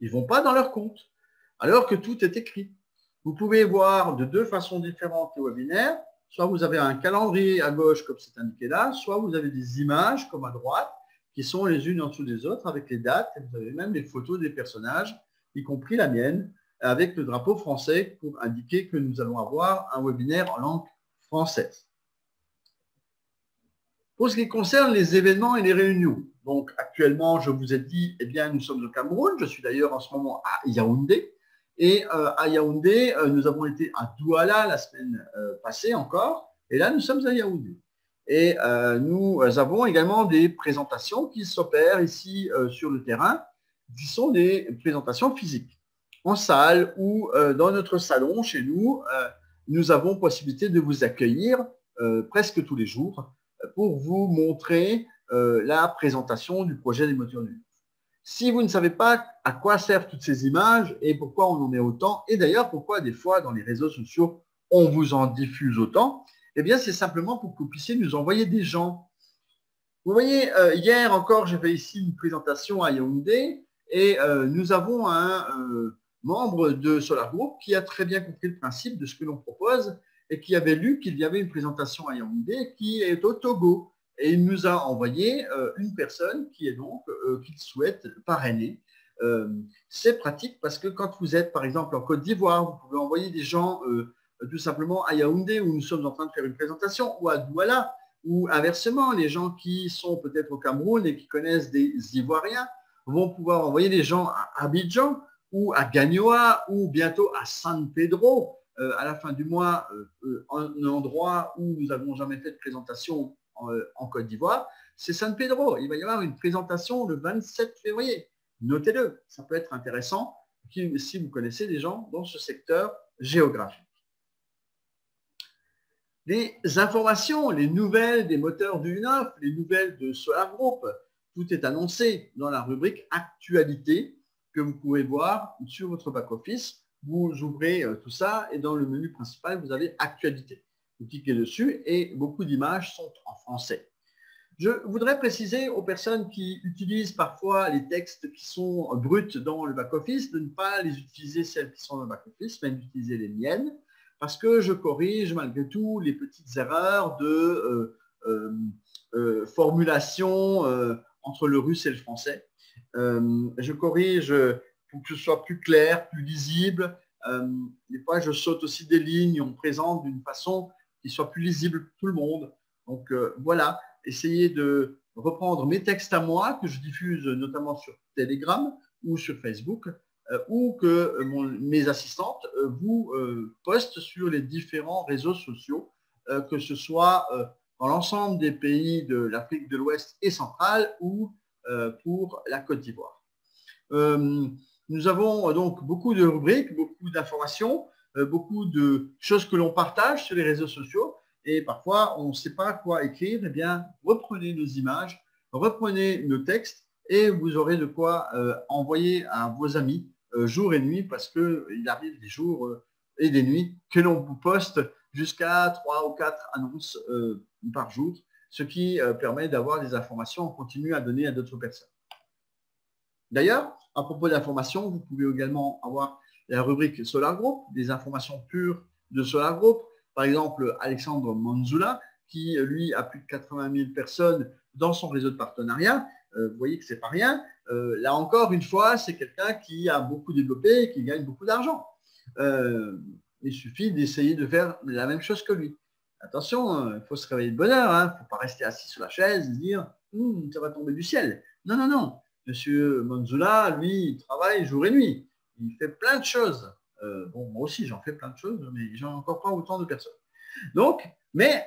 Ils ne vont pas dans leur compte, alors que tout est écrit. Vous pouvez voir de deux façons différentes les webinaires. Soit vous avez un calendrier à gauche, comme c'est indiqué là, soit vous avez des images, comme à droite, qui sont les unes en dessous des autres, avec les dates, et vous avez même les photos des personnages, y compris la mienne, avec le drapeau français pour indiquer que nous allons avoir un webinaire en langue française. Pour ce qui concerne les événements et les réunions, donc actuellement, je vous ai dit, eh bien, nous sommes au Cameroun. Je suis d'ailleurs en ce moment à Yaoundé. Et euh, à Yaoundé, euh, nous avons été à Douala la semaine euh, passée encore. Et là, nous sommes à Yaoundé. Et nous avons également des présentations qui s'opèrent ici sur le terrain, qui sont des présentations physiques. En salle ou euh, dans notre salon chez nous, euh, nous avons possibilité de vous accueillir euh, presque tous les jours pour vous montrer la présentation du projet des moteurs du Si vous ne savez pas à quoi servent toutes ces images et pourquoi on en met autant, et d'ailleurs pourquoi des fois dans les réseaux sociaux on vous en diffuse autant, eh bien c'est simplement pour que vous puissiez nous envoyer des gens. Vous voyez, hier encore, j'ai fait ici une présentation à Yaoundé et nous avons un membre de Solar Group qui a très bien compris le principe de ce que l'on propose et qui avait lu qu'il y avait une présentation à Yaoundé qui est au Togo. Et il nous a envoyé euh, une personne qui est donc, euh, qu'il souhaite parrainer. Euh, c'est pratique parce que quand vous êtes, par exemple, en Côte d'Ivoire, vous pouvez envoyer des gens tout simplement à Yaoundé où nous sommes en train de faire une présentation, ou à Douala, ou inversement, les gens qui sont peut-être au Cameroun et qui connaissent des Ivoiriens vont pouvoir envoyer des gens à Abidjan ou à Gagnoa ou bientôt à San Pedro euh, à la fin du mois, euh, euh, un endroit où nous n'avons jamais fait de présentation en, Côte d'Ivoire, c'est San Pedro. Il va y avoir une présentation le 27 février. Notez-le, ça peut être intéressant si vous connaissez des gens dans ce secteur géographique. Les informations, les nouvelles des moteurs du 9, les nouvelles de Solar Group, tout est annoncé dans la rubrique Actualité que vous pouvez voir sur votre back-office. Vous ouvrez euh, tout ça et dans le menu principal, vous avez Actualité. Vous cliquez dessus et beaucoup d'images sont en français. Je voudrais préciser aux personnes qui utilisent parfois les textes qui sont bruts dans le back-office de ne pas les utiliser celles qui sont dans le back-office, mais d'utiliser les miennes, parce que je corrige malgré tout les petites erreurs de euh, euh, formulation entre le russe et le français. Euh, je corrige pour que ce soit plus clair, plus lisible. Euh, des fois, je saute aussi des lignes, on présente d'une façon qui soit plus lisible pour tout le monde. Donc euh, voilà, essayez de reprendre mes textes à moi que je diffuse notamment sur Telegram ou sur Facebook ou que mes assistantes vous postent sur les différents réseaux sociaux, que ce soit dans l'ensemble des pays de l'Afrique de l'Ouest et centrale ou euh, pour la Côte d'Ivoire. Euh, nous avons donc beaucoup de rubriques, beaucoup d'informations, euh, beaucoup de choses que l'on partage sur les réseaux sociaux et parfois on ne sait pas quoi écrire. Eh bien, reprenez nos images, reprenez nos textes et vous aurez de quoi envoyer à vos amis jour et nuit parce qu'il arrive des jours et des nuits que l'on vous poste jusqu'à trois ou quatre annonces par jour ce qui euh, permet d'avoir des informations en continu à donner à d'autres personnes. D'ailleurs, à propos d'informations, vous pouvez également avoir la rubrique Solar Group, des informations pures de Solar Group. Par exemple, Alexandre Manzula, qui lui a plus de 80 000 personnes dans son réseau de partenariat. Euh, vous voyez que ce n'est pas rien. Euh, là encore, une fois, c'est quelqu'un qui a beaucoup développé et qui gagne beaucoup d'argent. il suffit d'essayer de faire la même chose que lui. Attention, hein, il faut se réveiller de bonheur. Il hein. ne faut pas rester assis sur la chaise et dire hum, ça va tomber du ciel. Non, non, non. Monsieur Manzula, lui, il travaille jour et nuit. Il fait plein de choses. Euh, bon, moi aussi, j'en fais plein de choses, mais j'en encore pas autant de personnes. Donc, mais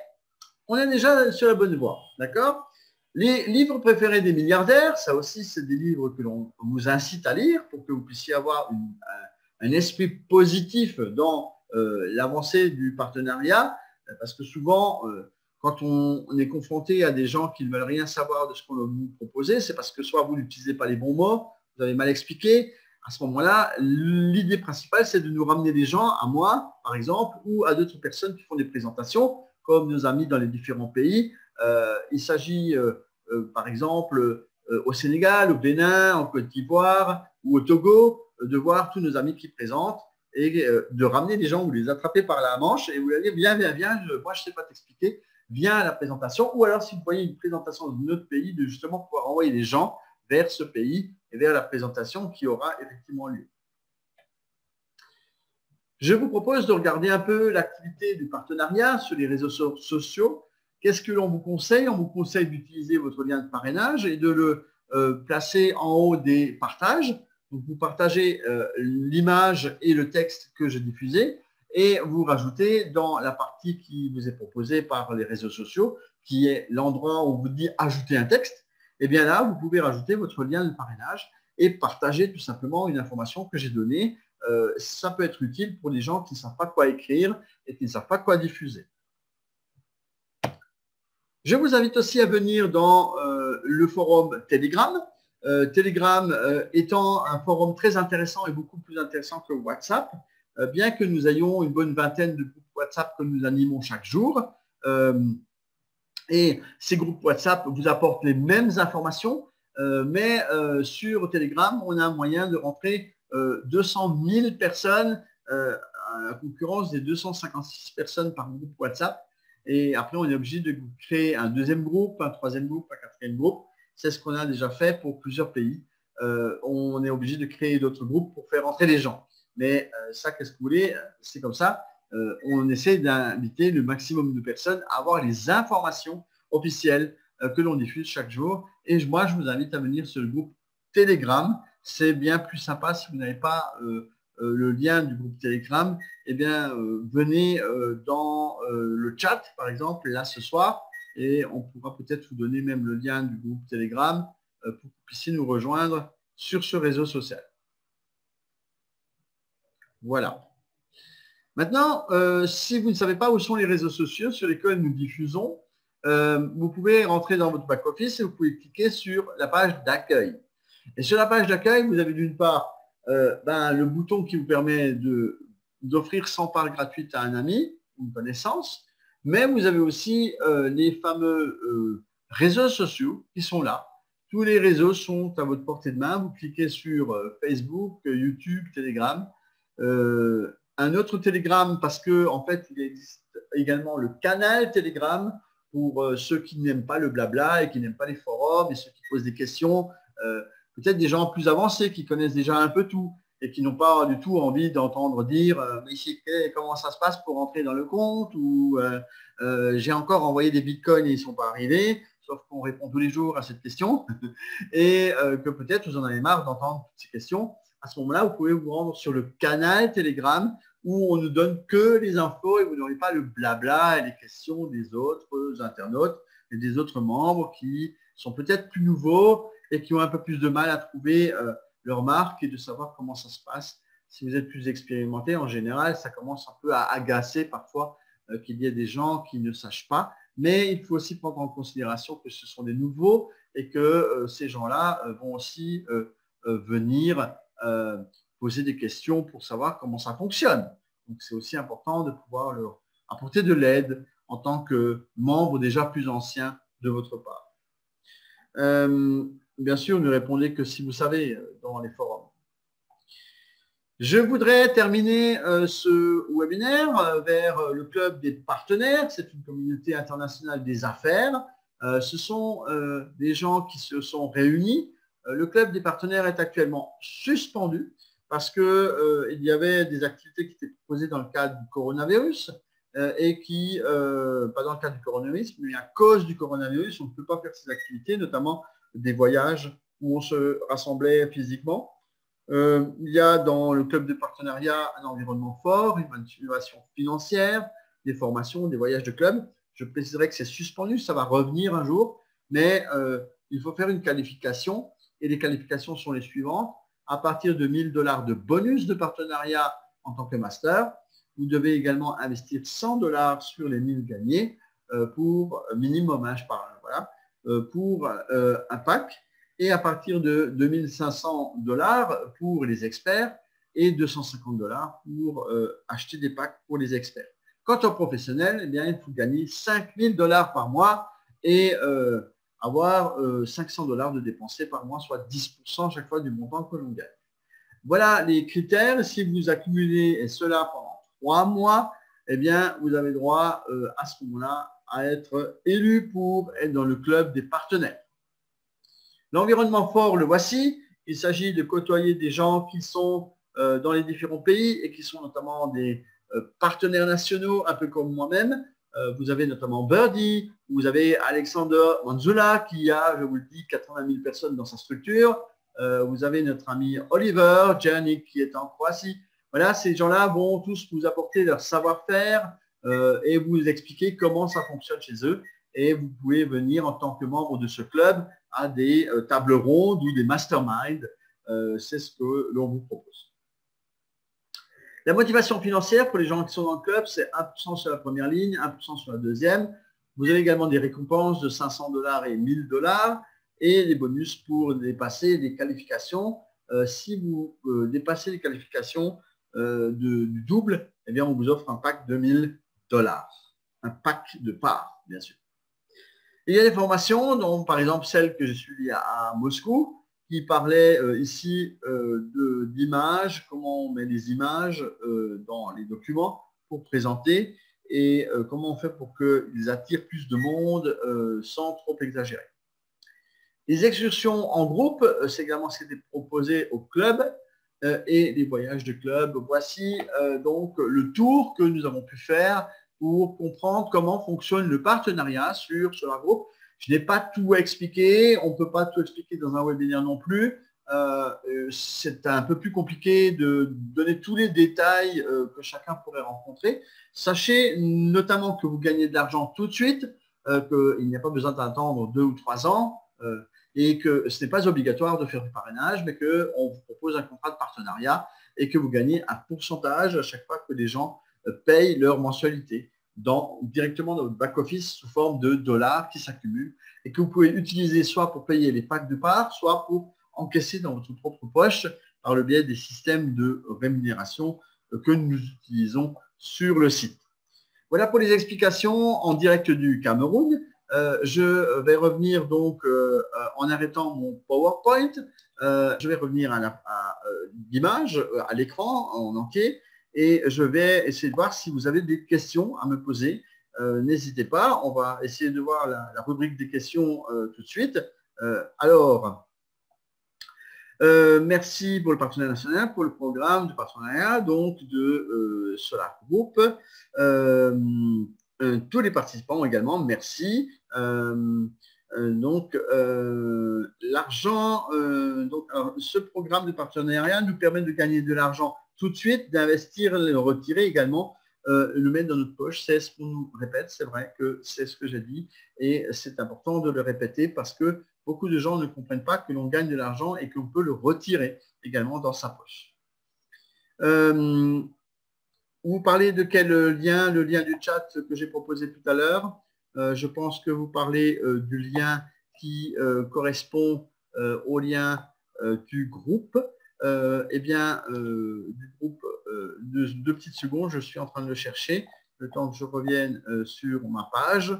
on est déjà sur la bonne voie. D'accord? Les livres préférés des milliardaires, ça aussi, c'est des livres que l'on vous incite à lire pour que vous puissiez avoir un, esprit positif dans euh, l'avancée du partenariat parce que souvent, euh, quand on, est confronté à des gens qui ne veulent rien savoir de ce qu'on vous proposer, c'est parce que soit vous n'utilisez pas les bons mots, vous avez mal expliqué. À ce moment-là, l'idée principale, c'est de nous ramener des gens, à moi, par exemple, ou à d'autres personnes qui font des présentations, comme nos amis dans les différents pays. Euh, il s'agit, euh, par exemple, au Sénégal, au Bénin, en Côte d'Ivoire ou au Togo, de voir tous nos amis qui présentent et euh, de ramener des gens, vous les attrapez par la manche et vous allez dire viens, viens, viens, moi je ne sais pas t'expliquer, viens à la présentation. Ou alors si vous voyez une présentation d'un autre pays, de justement pouvoir envoyer des gens vers ce pays et vers la présentation qui aura effectivement lieu. Je vous propose de regarder un peu l'activité du partenariat sur les réseaux sociaux. Qu'est-ce que l'on vous conseille? On vous conseille d'utiliser votre lien de parrainage et de le euh, placer en haut des partages vous partagez euh, l'image et le texte que j'ai diffusé et vous rajoutez dans la partie qui vous est proposée par les réseaux sociaux, qui est l'endroit où on vous dit ajouter un texte, et eh bien là, vous pouvez rajouter votre lien de parrainage et partager tout simplement une information que j'ai donnée. Euh, ça peut être utile pour les gens qui ne savent pas quoi écrire et qui ne savent pas quoi diffuser. Je vous invite aussi à venir dans le forum Telegram. Telegram étant un forum très intéressant et beaucoup plus intéressant que WhatsApp, bien que nous ayons une bonne vingtaine de groupes WhatsApp que nous animons chaque jour. et ces groupes WhatsApp vous apportent les mêmes informations, mais sur Telegram, on a un moyen de rentrer 200 000 personnes à la concurrence des 256 personnes par groupe WhatsApp. Et après, on est obligé de créer un deuxième groupe, un troisième groupe, un quatrième groupe. C'est ce qu'on a déjà fait pour plusieurs pays. Euh, on est obligé de créer d'autres groupes pour faire entrer les gens. Mais euh, ça, qu'est-ce que vous voulez? C'est comme ça. Euh, on essaie d'inviter le maximum de personnes à avoir les informations officielles que l'on diffuse chaque jour. Et moi, je vous invite à venir sur le groupe Telegram. C'est bien plus sympa si vous n'avez pas le lien du groupe Telegram, eh bien, euh, venez euh, dans le chat, par exemple, là ce soir, et on pourra peut-être vous donner même le lien du groupe Telegram pour que vous puissiez nous rejoindre sur ce réseau social. Voilà. Maintenant, si vous ne savez pas où sont les réseaux sociaux sur lesquels nous diffusons, vous pouvez rentrer dans votre back-office et vous pouvez cliquer sur la page d'accueil. Et sur la page d'accueil, vous avez d'une part euh, ben, le bouton qui vous permet d'offrir 100 parts gratuites à un ami, une connaissance, mais vous avez aussi euh, les fameux euh, réseaux sociaux qui sont là. Tous les réseaux sont à votre portée de main. Vous cliquez sur Facebook, YouTube, Telegram. un autre Telegram parce que en fait, il existe également le canal Telegram pour ceux qui n'aiment pas le blabla et qui n'aiment pas les forums et ceux qui posent des questions peut-être des gens plus avancés qui connaissent déjà un peu tout et qui n'ont pas du tout envie d'entendre dire euh, mais comment ça se passe pour entrer dans le compte ou euh, euh, j'ai encore envoyé des bitcoins et ils ne sont pas arrivés, sauf qu'on répond tous les jours à cette question [laughs] et que peut-être vous en avez marre d'entendre ces questions. À ce moment-là, vous pouvez vous rendre sur le canal Telegram où on ne donne que les infos et vous n'aurez pas le blabla et les questions des autres internautes et des autres membres qui sont peut-être plus nouveaux et qui ont un peu plus de mal à trouver euh, leur marque et de savoir comment ça se passe. Si vous êtes plus expérimenté, en général, ça commence un peu à agacer parfois euh, qu'il y ait des gens qui ne sachent pas. Mais il faut aussi prendre en considération que ce sont des nouveaux et que euh, ces gens-là vont aussi venir poser des questions pour savoir comment ça fonctionne. Donc c'est aussi important de pouvoir leur apporter de l'aide en tant que membre déjà plus ancien de votre part bien sûr, ne répondez que si vous savez euh, dans les forums. Je voudrais terminer euh, ce webinaire euh, vers le club des partenaires. C'est une communauté internationale des affaires. ce sont des gens qui se sont réunis. le club des partenaires est actuellement suspendu parce qu'il y avait des activités qui étaient proposées dans le cadre du coronavirus et qui, pas dans le cadre du coronavirus, mais à cause du coronavirus, on ne peut pas faire ces activités, notamment des voyages où on se rassemblait physiquement. Euh, il y a dans le club de partenariat un environnement fort, une motivation financière, des formations, des voyages de club. Je préciserai que c'est suspendu, ça va revenir un jour, mais euh, il faut faire une qualification et les qualifications sont les suivantes. À partir de 1000 dollars de bonus de partenariat en tant que master, vous devez également investir 100 dollars sur les 1000 gagnés euh, pour minimum, hein, je parle, voilà, pour euh, un pack et à partir de 2500 dollars pour les experts et 250 dollars pour euh, acheter des packs pour les experts. Quant aux professionnels, eh bien, il faut gagner 5000 dollars par mois et avoir 500 dollars de dépensés par mois, soit 10% chaque fois du montant que l'on gagne. Voilà les critères. Si vous accumulez cela pendant trois mois, eh bien, vous avez droit à ce moment-là à être élu pour être dans le club des partenaires. L'environnement fort, le voici. Il s'agit de côtoyer des gens qui sont euh, dans les différents pays et qui sont notamment des euh, partenaires nationaux, un peu comme moi-même. Euh, vous avez notamment Birdie, vous avez Alexander Manzula qui a, je vous le dis, 80 000 personnes dans sa structure. vous avez notre ami Oliver, Janik qui est en Croatie. Voilà, ces gens-là vont tous vous apporter leur savoir-faire, euh, et vous expliquer comment ça fonctionne chez eux. Et vous pouvez venir en tant que membre de ce club à des euh, tables rondes ou des masterminds. Euh, c'est ce que l'on vous propose. La motivation financière pour les gens qui sont dans le club, c'est 1% sur la première ligne, 1% sur la deuxième. Vous avez également des récompenses de 500 dollars et 1000 dollars et des bonus pour dépasser les qualifications. si vous dépassez les qualifications du double, eh bien, on vous offre un pack de 1000 Un pack de parts, bien sûr. il y a des formations, dont par exemple celle que j'ai suivie à Moscou, qui parlait euh, ici euh, d'images, comment on met les images euh, dans les documents pour présenter et comment on fait pour qu'ils attirent plus de monde sans trop exagérer. Les excursions en groupe, c'est également ce qui était proposé au club et les voyages de club. Voici donc le tour que nous avons pu faire pour comprendre comment fonctionne le partenariat sur Solar Group je n'ai pas tout expliqué, on ne peut pas tout expliquer dans un webinaire non plus. Euh, euh, c'est un peu plus compliqué de donner tous les détails euh, que chacun pourrait rencontrer. Sachez notamment que vous gagnez de l'argent tout de suite, qu'il n'y a pas besoin d'attendre deux ou trois ans et que ce n'est pas obligatoire de faire du parrainage, mais qu'on vous propose un contrat de partenariat et que vous gagnez un pourcentage à chaque fois que les gens payent leur mensualité directement dans votre back-office sous forme de dollars qui s'accumulent et que vous pouvez utiliser soit pour payer les packs de parts, soit pour encaisser dans votre propre poche par le biais des systèmes de rémunération que nous utilisons sur le site. Voilà pour les explications en direct du Cameroun. Euh, je vais revenir donc euh, en arrêtant mon PowerPoint. Euh, je vais revenir à l'image, à l'écran en entier et je vais essayer de voir si vous avez des questions à me poser. Euh, n'hésitez pas, on va essayer de voir la, rubrique des questions euh, tout de suite. Euh, alors, merci pour le partenariat national, pour le programme de partenariat donc de Solar Group. tous les participants également, merci. donc, l'argent, ce programme de partenariat nous permet de gagner de l'argent tout de suite d'investir, le retirer également, euh, le mettre dans notre poche. C'est ce qu'on nous répète, c'est vrai que c'est ce que j'ai dit et c'est important de le répéter parce que beaucoup de gens ne comprennent pas que l'on gagne de l'argent et qu'on peut le retirer également dans sa poche. Euh, vous parlez de quel lien Le lien du chat que j'ai proposé tout à l'heure. Euh, je pense que vous parlez du lien qui correspond au lien du groupe. Euh, eh bien, euh, du groupe euh, de deux petites secondes, je suis en train de le chercher, le temps que je revienne sur ma page,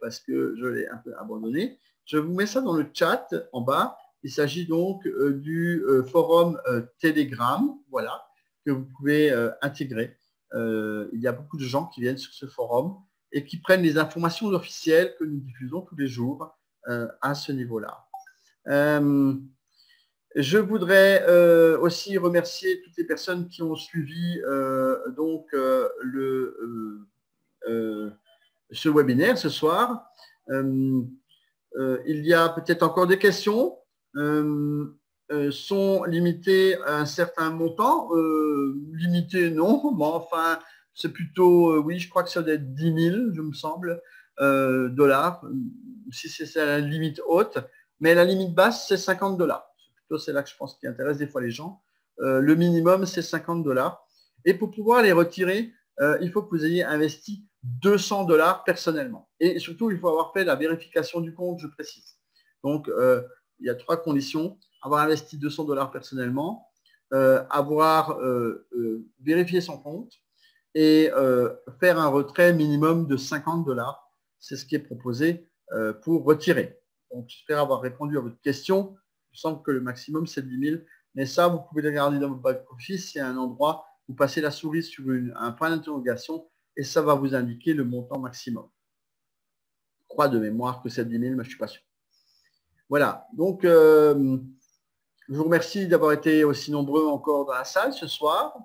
parce que je l'ai un peu abandonné. Je vous mets ça dans le chat en bas. Il s'agit donc du forum Telegram, voilà, que vous pouvez intégrer. il y a beaucoup de gens qui viennent sur ce forum et qui prennent les informations officielles que nous diffusons tous les jours à ce niveau-là. Je voudrais euh, aussi remercier toutes les personnes qui ont suivi euh, donc euh, ce webinaire ce soir. il y a peut-être encore des questions. sont limitées à un certain montant? limité, non, [laughs] mais enfin, c'est plutôt, oui, je crois que ça doit être 10 000, je me semble, dollars, si c'est la limite haute. Mais la limite basse, c'est 50 dollars c'est là que je pense qu'il intéresse des fois les gens. Euh, le minimum, c'est 50 dollars. Et pour pouvoir les retirer, euh, il faut que vous ayez investi 200 dollars personnellement. Et surtout, il faut avoir fait la vérification du compte, je précise. Donc, euh, il y a trois conditions. Avoir investi 200 dollars personnellement, avoir vérifié son compte et faire un retrait minimum de 50 dollars. C'est ce qui est proposé pour retirer. Donc, j'espère avoir répondu à votre question. Il semble que le maximum, c'est 10 000. Mais ça, vous pouvez le regarder dans votre back-office. C'est un endroit, vous passez la souris sur un point d'interrogation et ça va vous indiquer le montant maximum. Je crois de mémoire que c'est 10 000, mais je suis pas sûr. Voilà. Donc, euh, je vous remercie d'avoir été aussi nombreux encore dans la salle ce soir.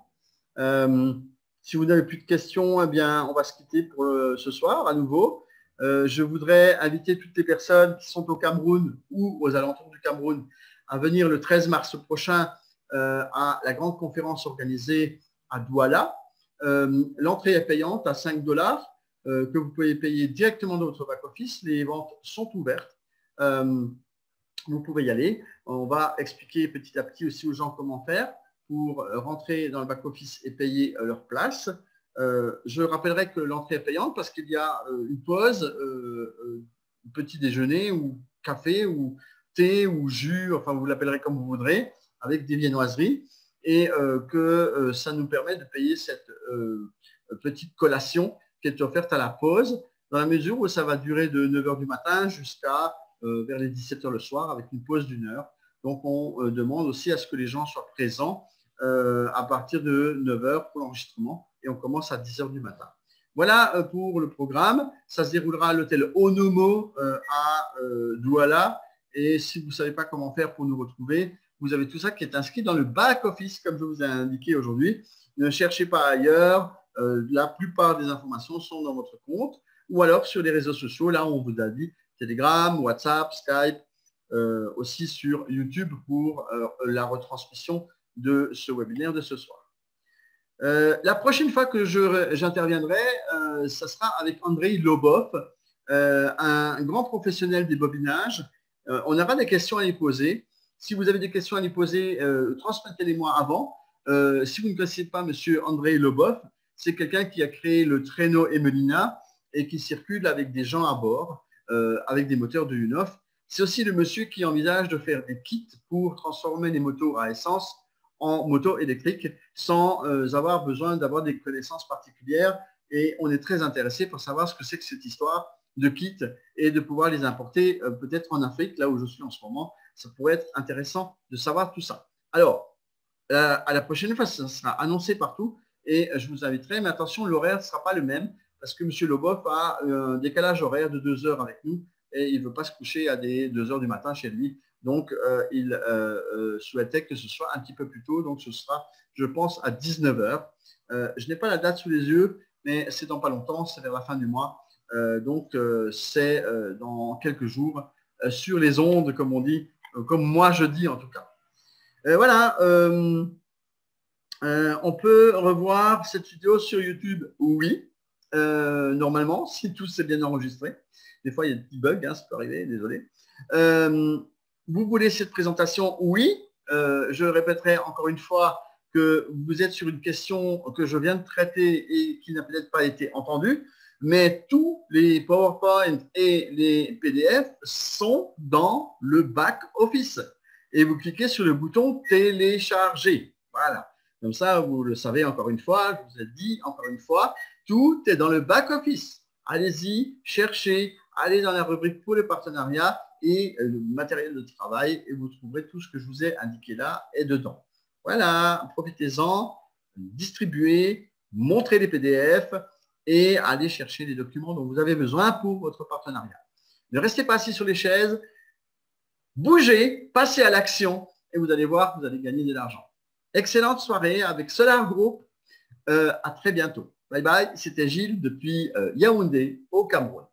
Euh, si vous n'avez plus de questions, eh bien, on va se quitter pour euh, ce soir à nouveau. Je voudrais inviter toutes les personnes qui sont au Cameroun ou aux alentours du Cameroun à venir le 13 mars prochain euh, à la grande conférence organisée à Douala. Euh, l'entrée est payante à 5 dollars euh, que vous pouvez payer directement dans votre back-office. Les ventes sont ouvertes. vous pouvez y aller. On va expliquer petit à petit aussi aux gens comment faire pour rentrer dans le back-office et payer leur place. Je rappellerai que l'entrée est payante parce qu'il y a une pause, petit déjeuner ou café ou thé ou jus, enfin vous l'appellerez comme vous voudrez, avec des viennoiseries et que ça nous permet de payer cette petite collation qui est offerte à la pause dans la mesure où ça va durer de 9h du matin jusqu'à euh, vers les 17h le soir avec une pause d'une heure. Donc on euh, demande aussi à ce que les gens soient présents euh, à partir de 9h pour l'enregistrement et on commence à 10h du matin. Voilà pour le programme. Ça se déroulera à l'hôtel Onomo à Douala. Et si vous ne savez pas comment faire pour nous retrouver, vous avez tout ça qui est inscrit dans le back-office, comme je vous ai indiqué aujourd'hui. Ne cherchez pas ailleurs. la plupart des informations sont dans votre compte ou alors sur les réseaux sociaux. Là, on vous a dit Telegram, WhatsApp, Skype, euh, aussi sur YouTube pour euh, la retransmission de ce webinaire de ce soir. Euh, la prochaine fois que j'interviendrai, ce sera avec André Lobov, un grand professionnel des bobinages. on aura des questions à lui poser. Si vous avez des questions à lui poser, transmettez-les-moi avant. si vous ne connaissez pas M. André Lobov, c'est quelqu'un qui a créé le traîneau Emelina et qui circule avec des gens à bord, euh, avec des moteurs de UNOF. C'est aussi le monsieur qui envisage de faire des kits pour transformer les motos à essence en motos électriques sans euh, avoir besoin d'avoir des connaissances particulières. Et on est très intéressé pour savoir ce que c'est que cette histoire de kits et de pouvoir les importer euh, peut-être en Afrique, là où je suis en ce moment. Ça pourrait être intéressant de savoir tout ça. Alors, à la prochaine fois, ça sera annoncé partout et je vous inviterai, mais attention, l'horaire ne sera pas le même parce que M. Lobov a un décalage horaire de deux heures avec nous et il ne veut pas se coucher à des deux heures du matin chez lui. Donc, euh, il euh, euh, souhaitait que ce soit un petit peu plus tôt. Donc, ce sera, je pense, à 19 heures. je n'ai pas la date sous les yeux, mais c'est dans pas longtemps, c'est vers la fin du mois. donc, c'est dans quelques jours sur les ondes, comme on dit, comme moi je dis en tout cas. voilà. on peut revoir cette vidéo sur YouTube, oui. Normalement, [laughs] si tout s'est bien enregistré. Des fois, il y a des petits bugs, hein, ça peut arriver, désolé. Vous voulez cette présentation? Oui. Euh, je répéterai encore une fois que vous êtes sur une question que je viens de traiter et qui n'a peut-être pas été entendue, mais tous les PowerPoint et les PDF sont dans le back office. Et vous cliquez sur le bouton télécharger. Voilà. Comme ça, vous le savez encore une fois, je vous ai dit encore une fois, tout est dans le back-office. Allez-y, cherchez, allez dans la rubrique pour le partenariat et le matériel de travail et vous trouverez tout ce que je vous ai indiqué là et dedans. Voilà, profitez-en, distribuez, montrez les PDF et allez chercher les documents dont vous avez besoin pour votre partenariat. Ne restez pas assis sur les chaises, bougez, passez à l'action et vous allez voir vous allez gagner de l'argent. Excellente soirée avec Solar Group. Euh, à très bientôt. Bye bye, c'était Gilles depuis euh, Yaoundé au Cameroun.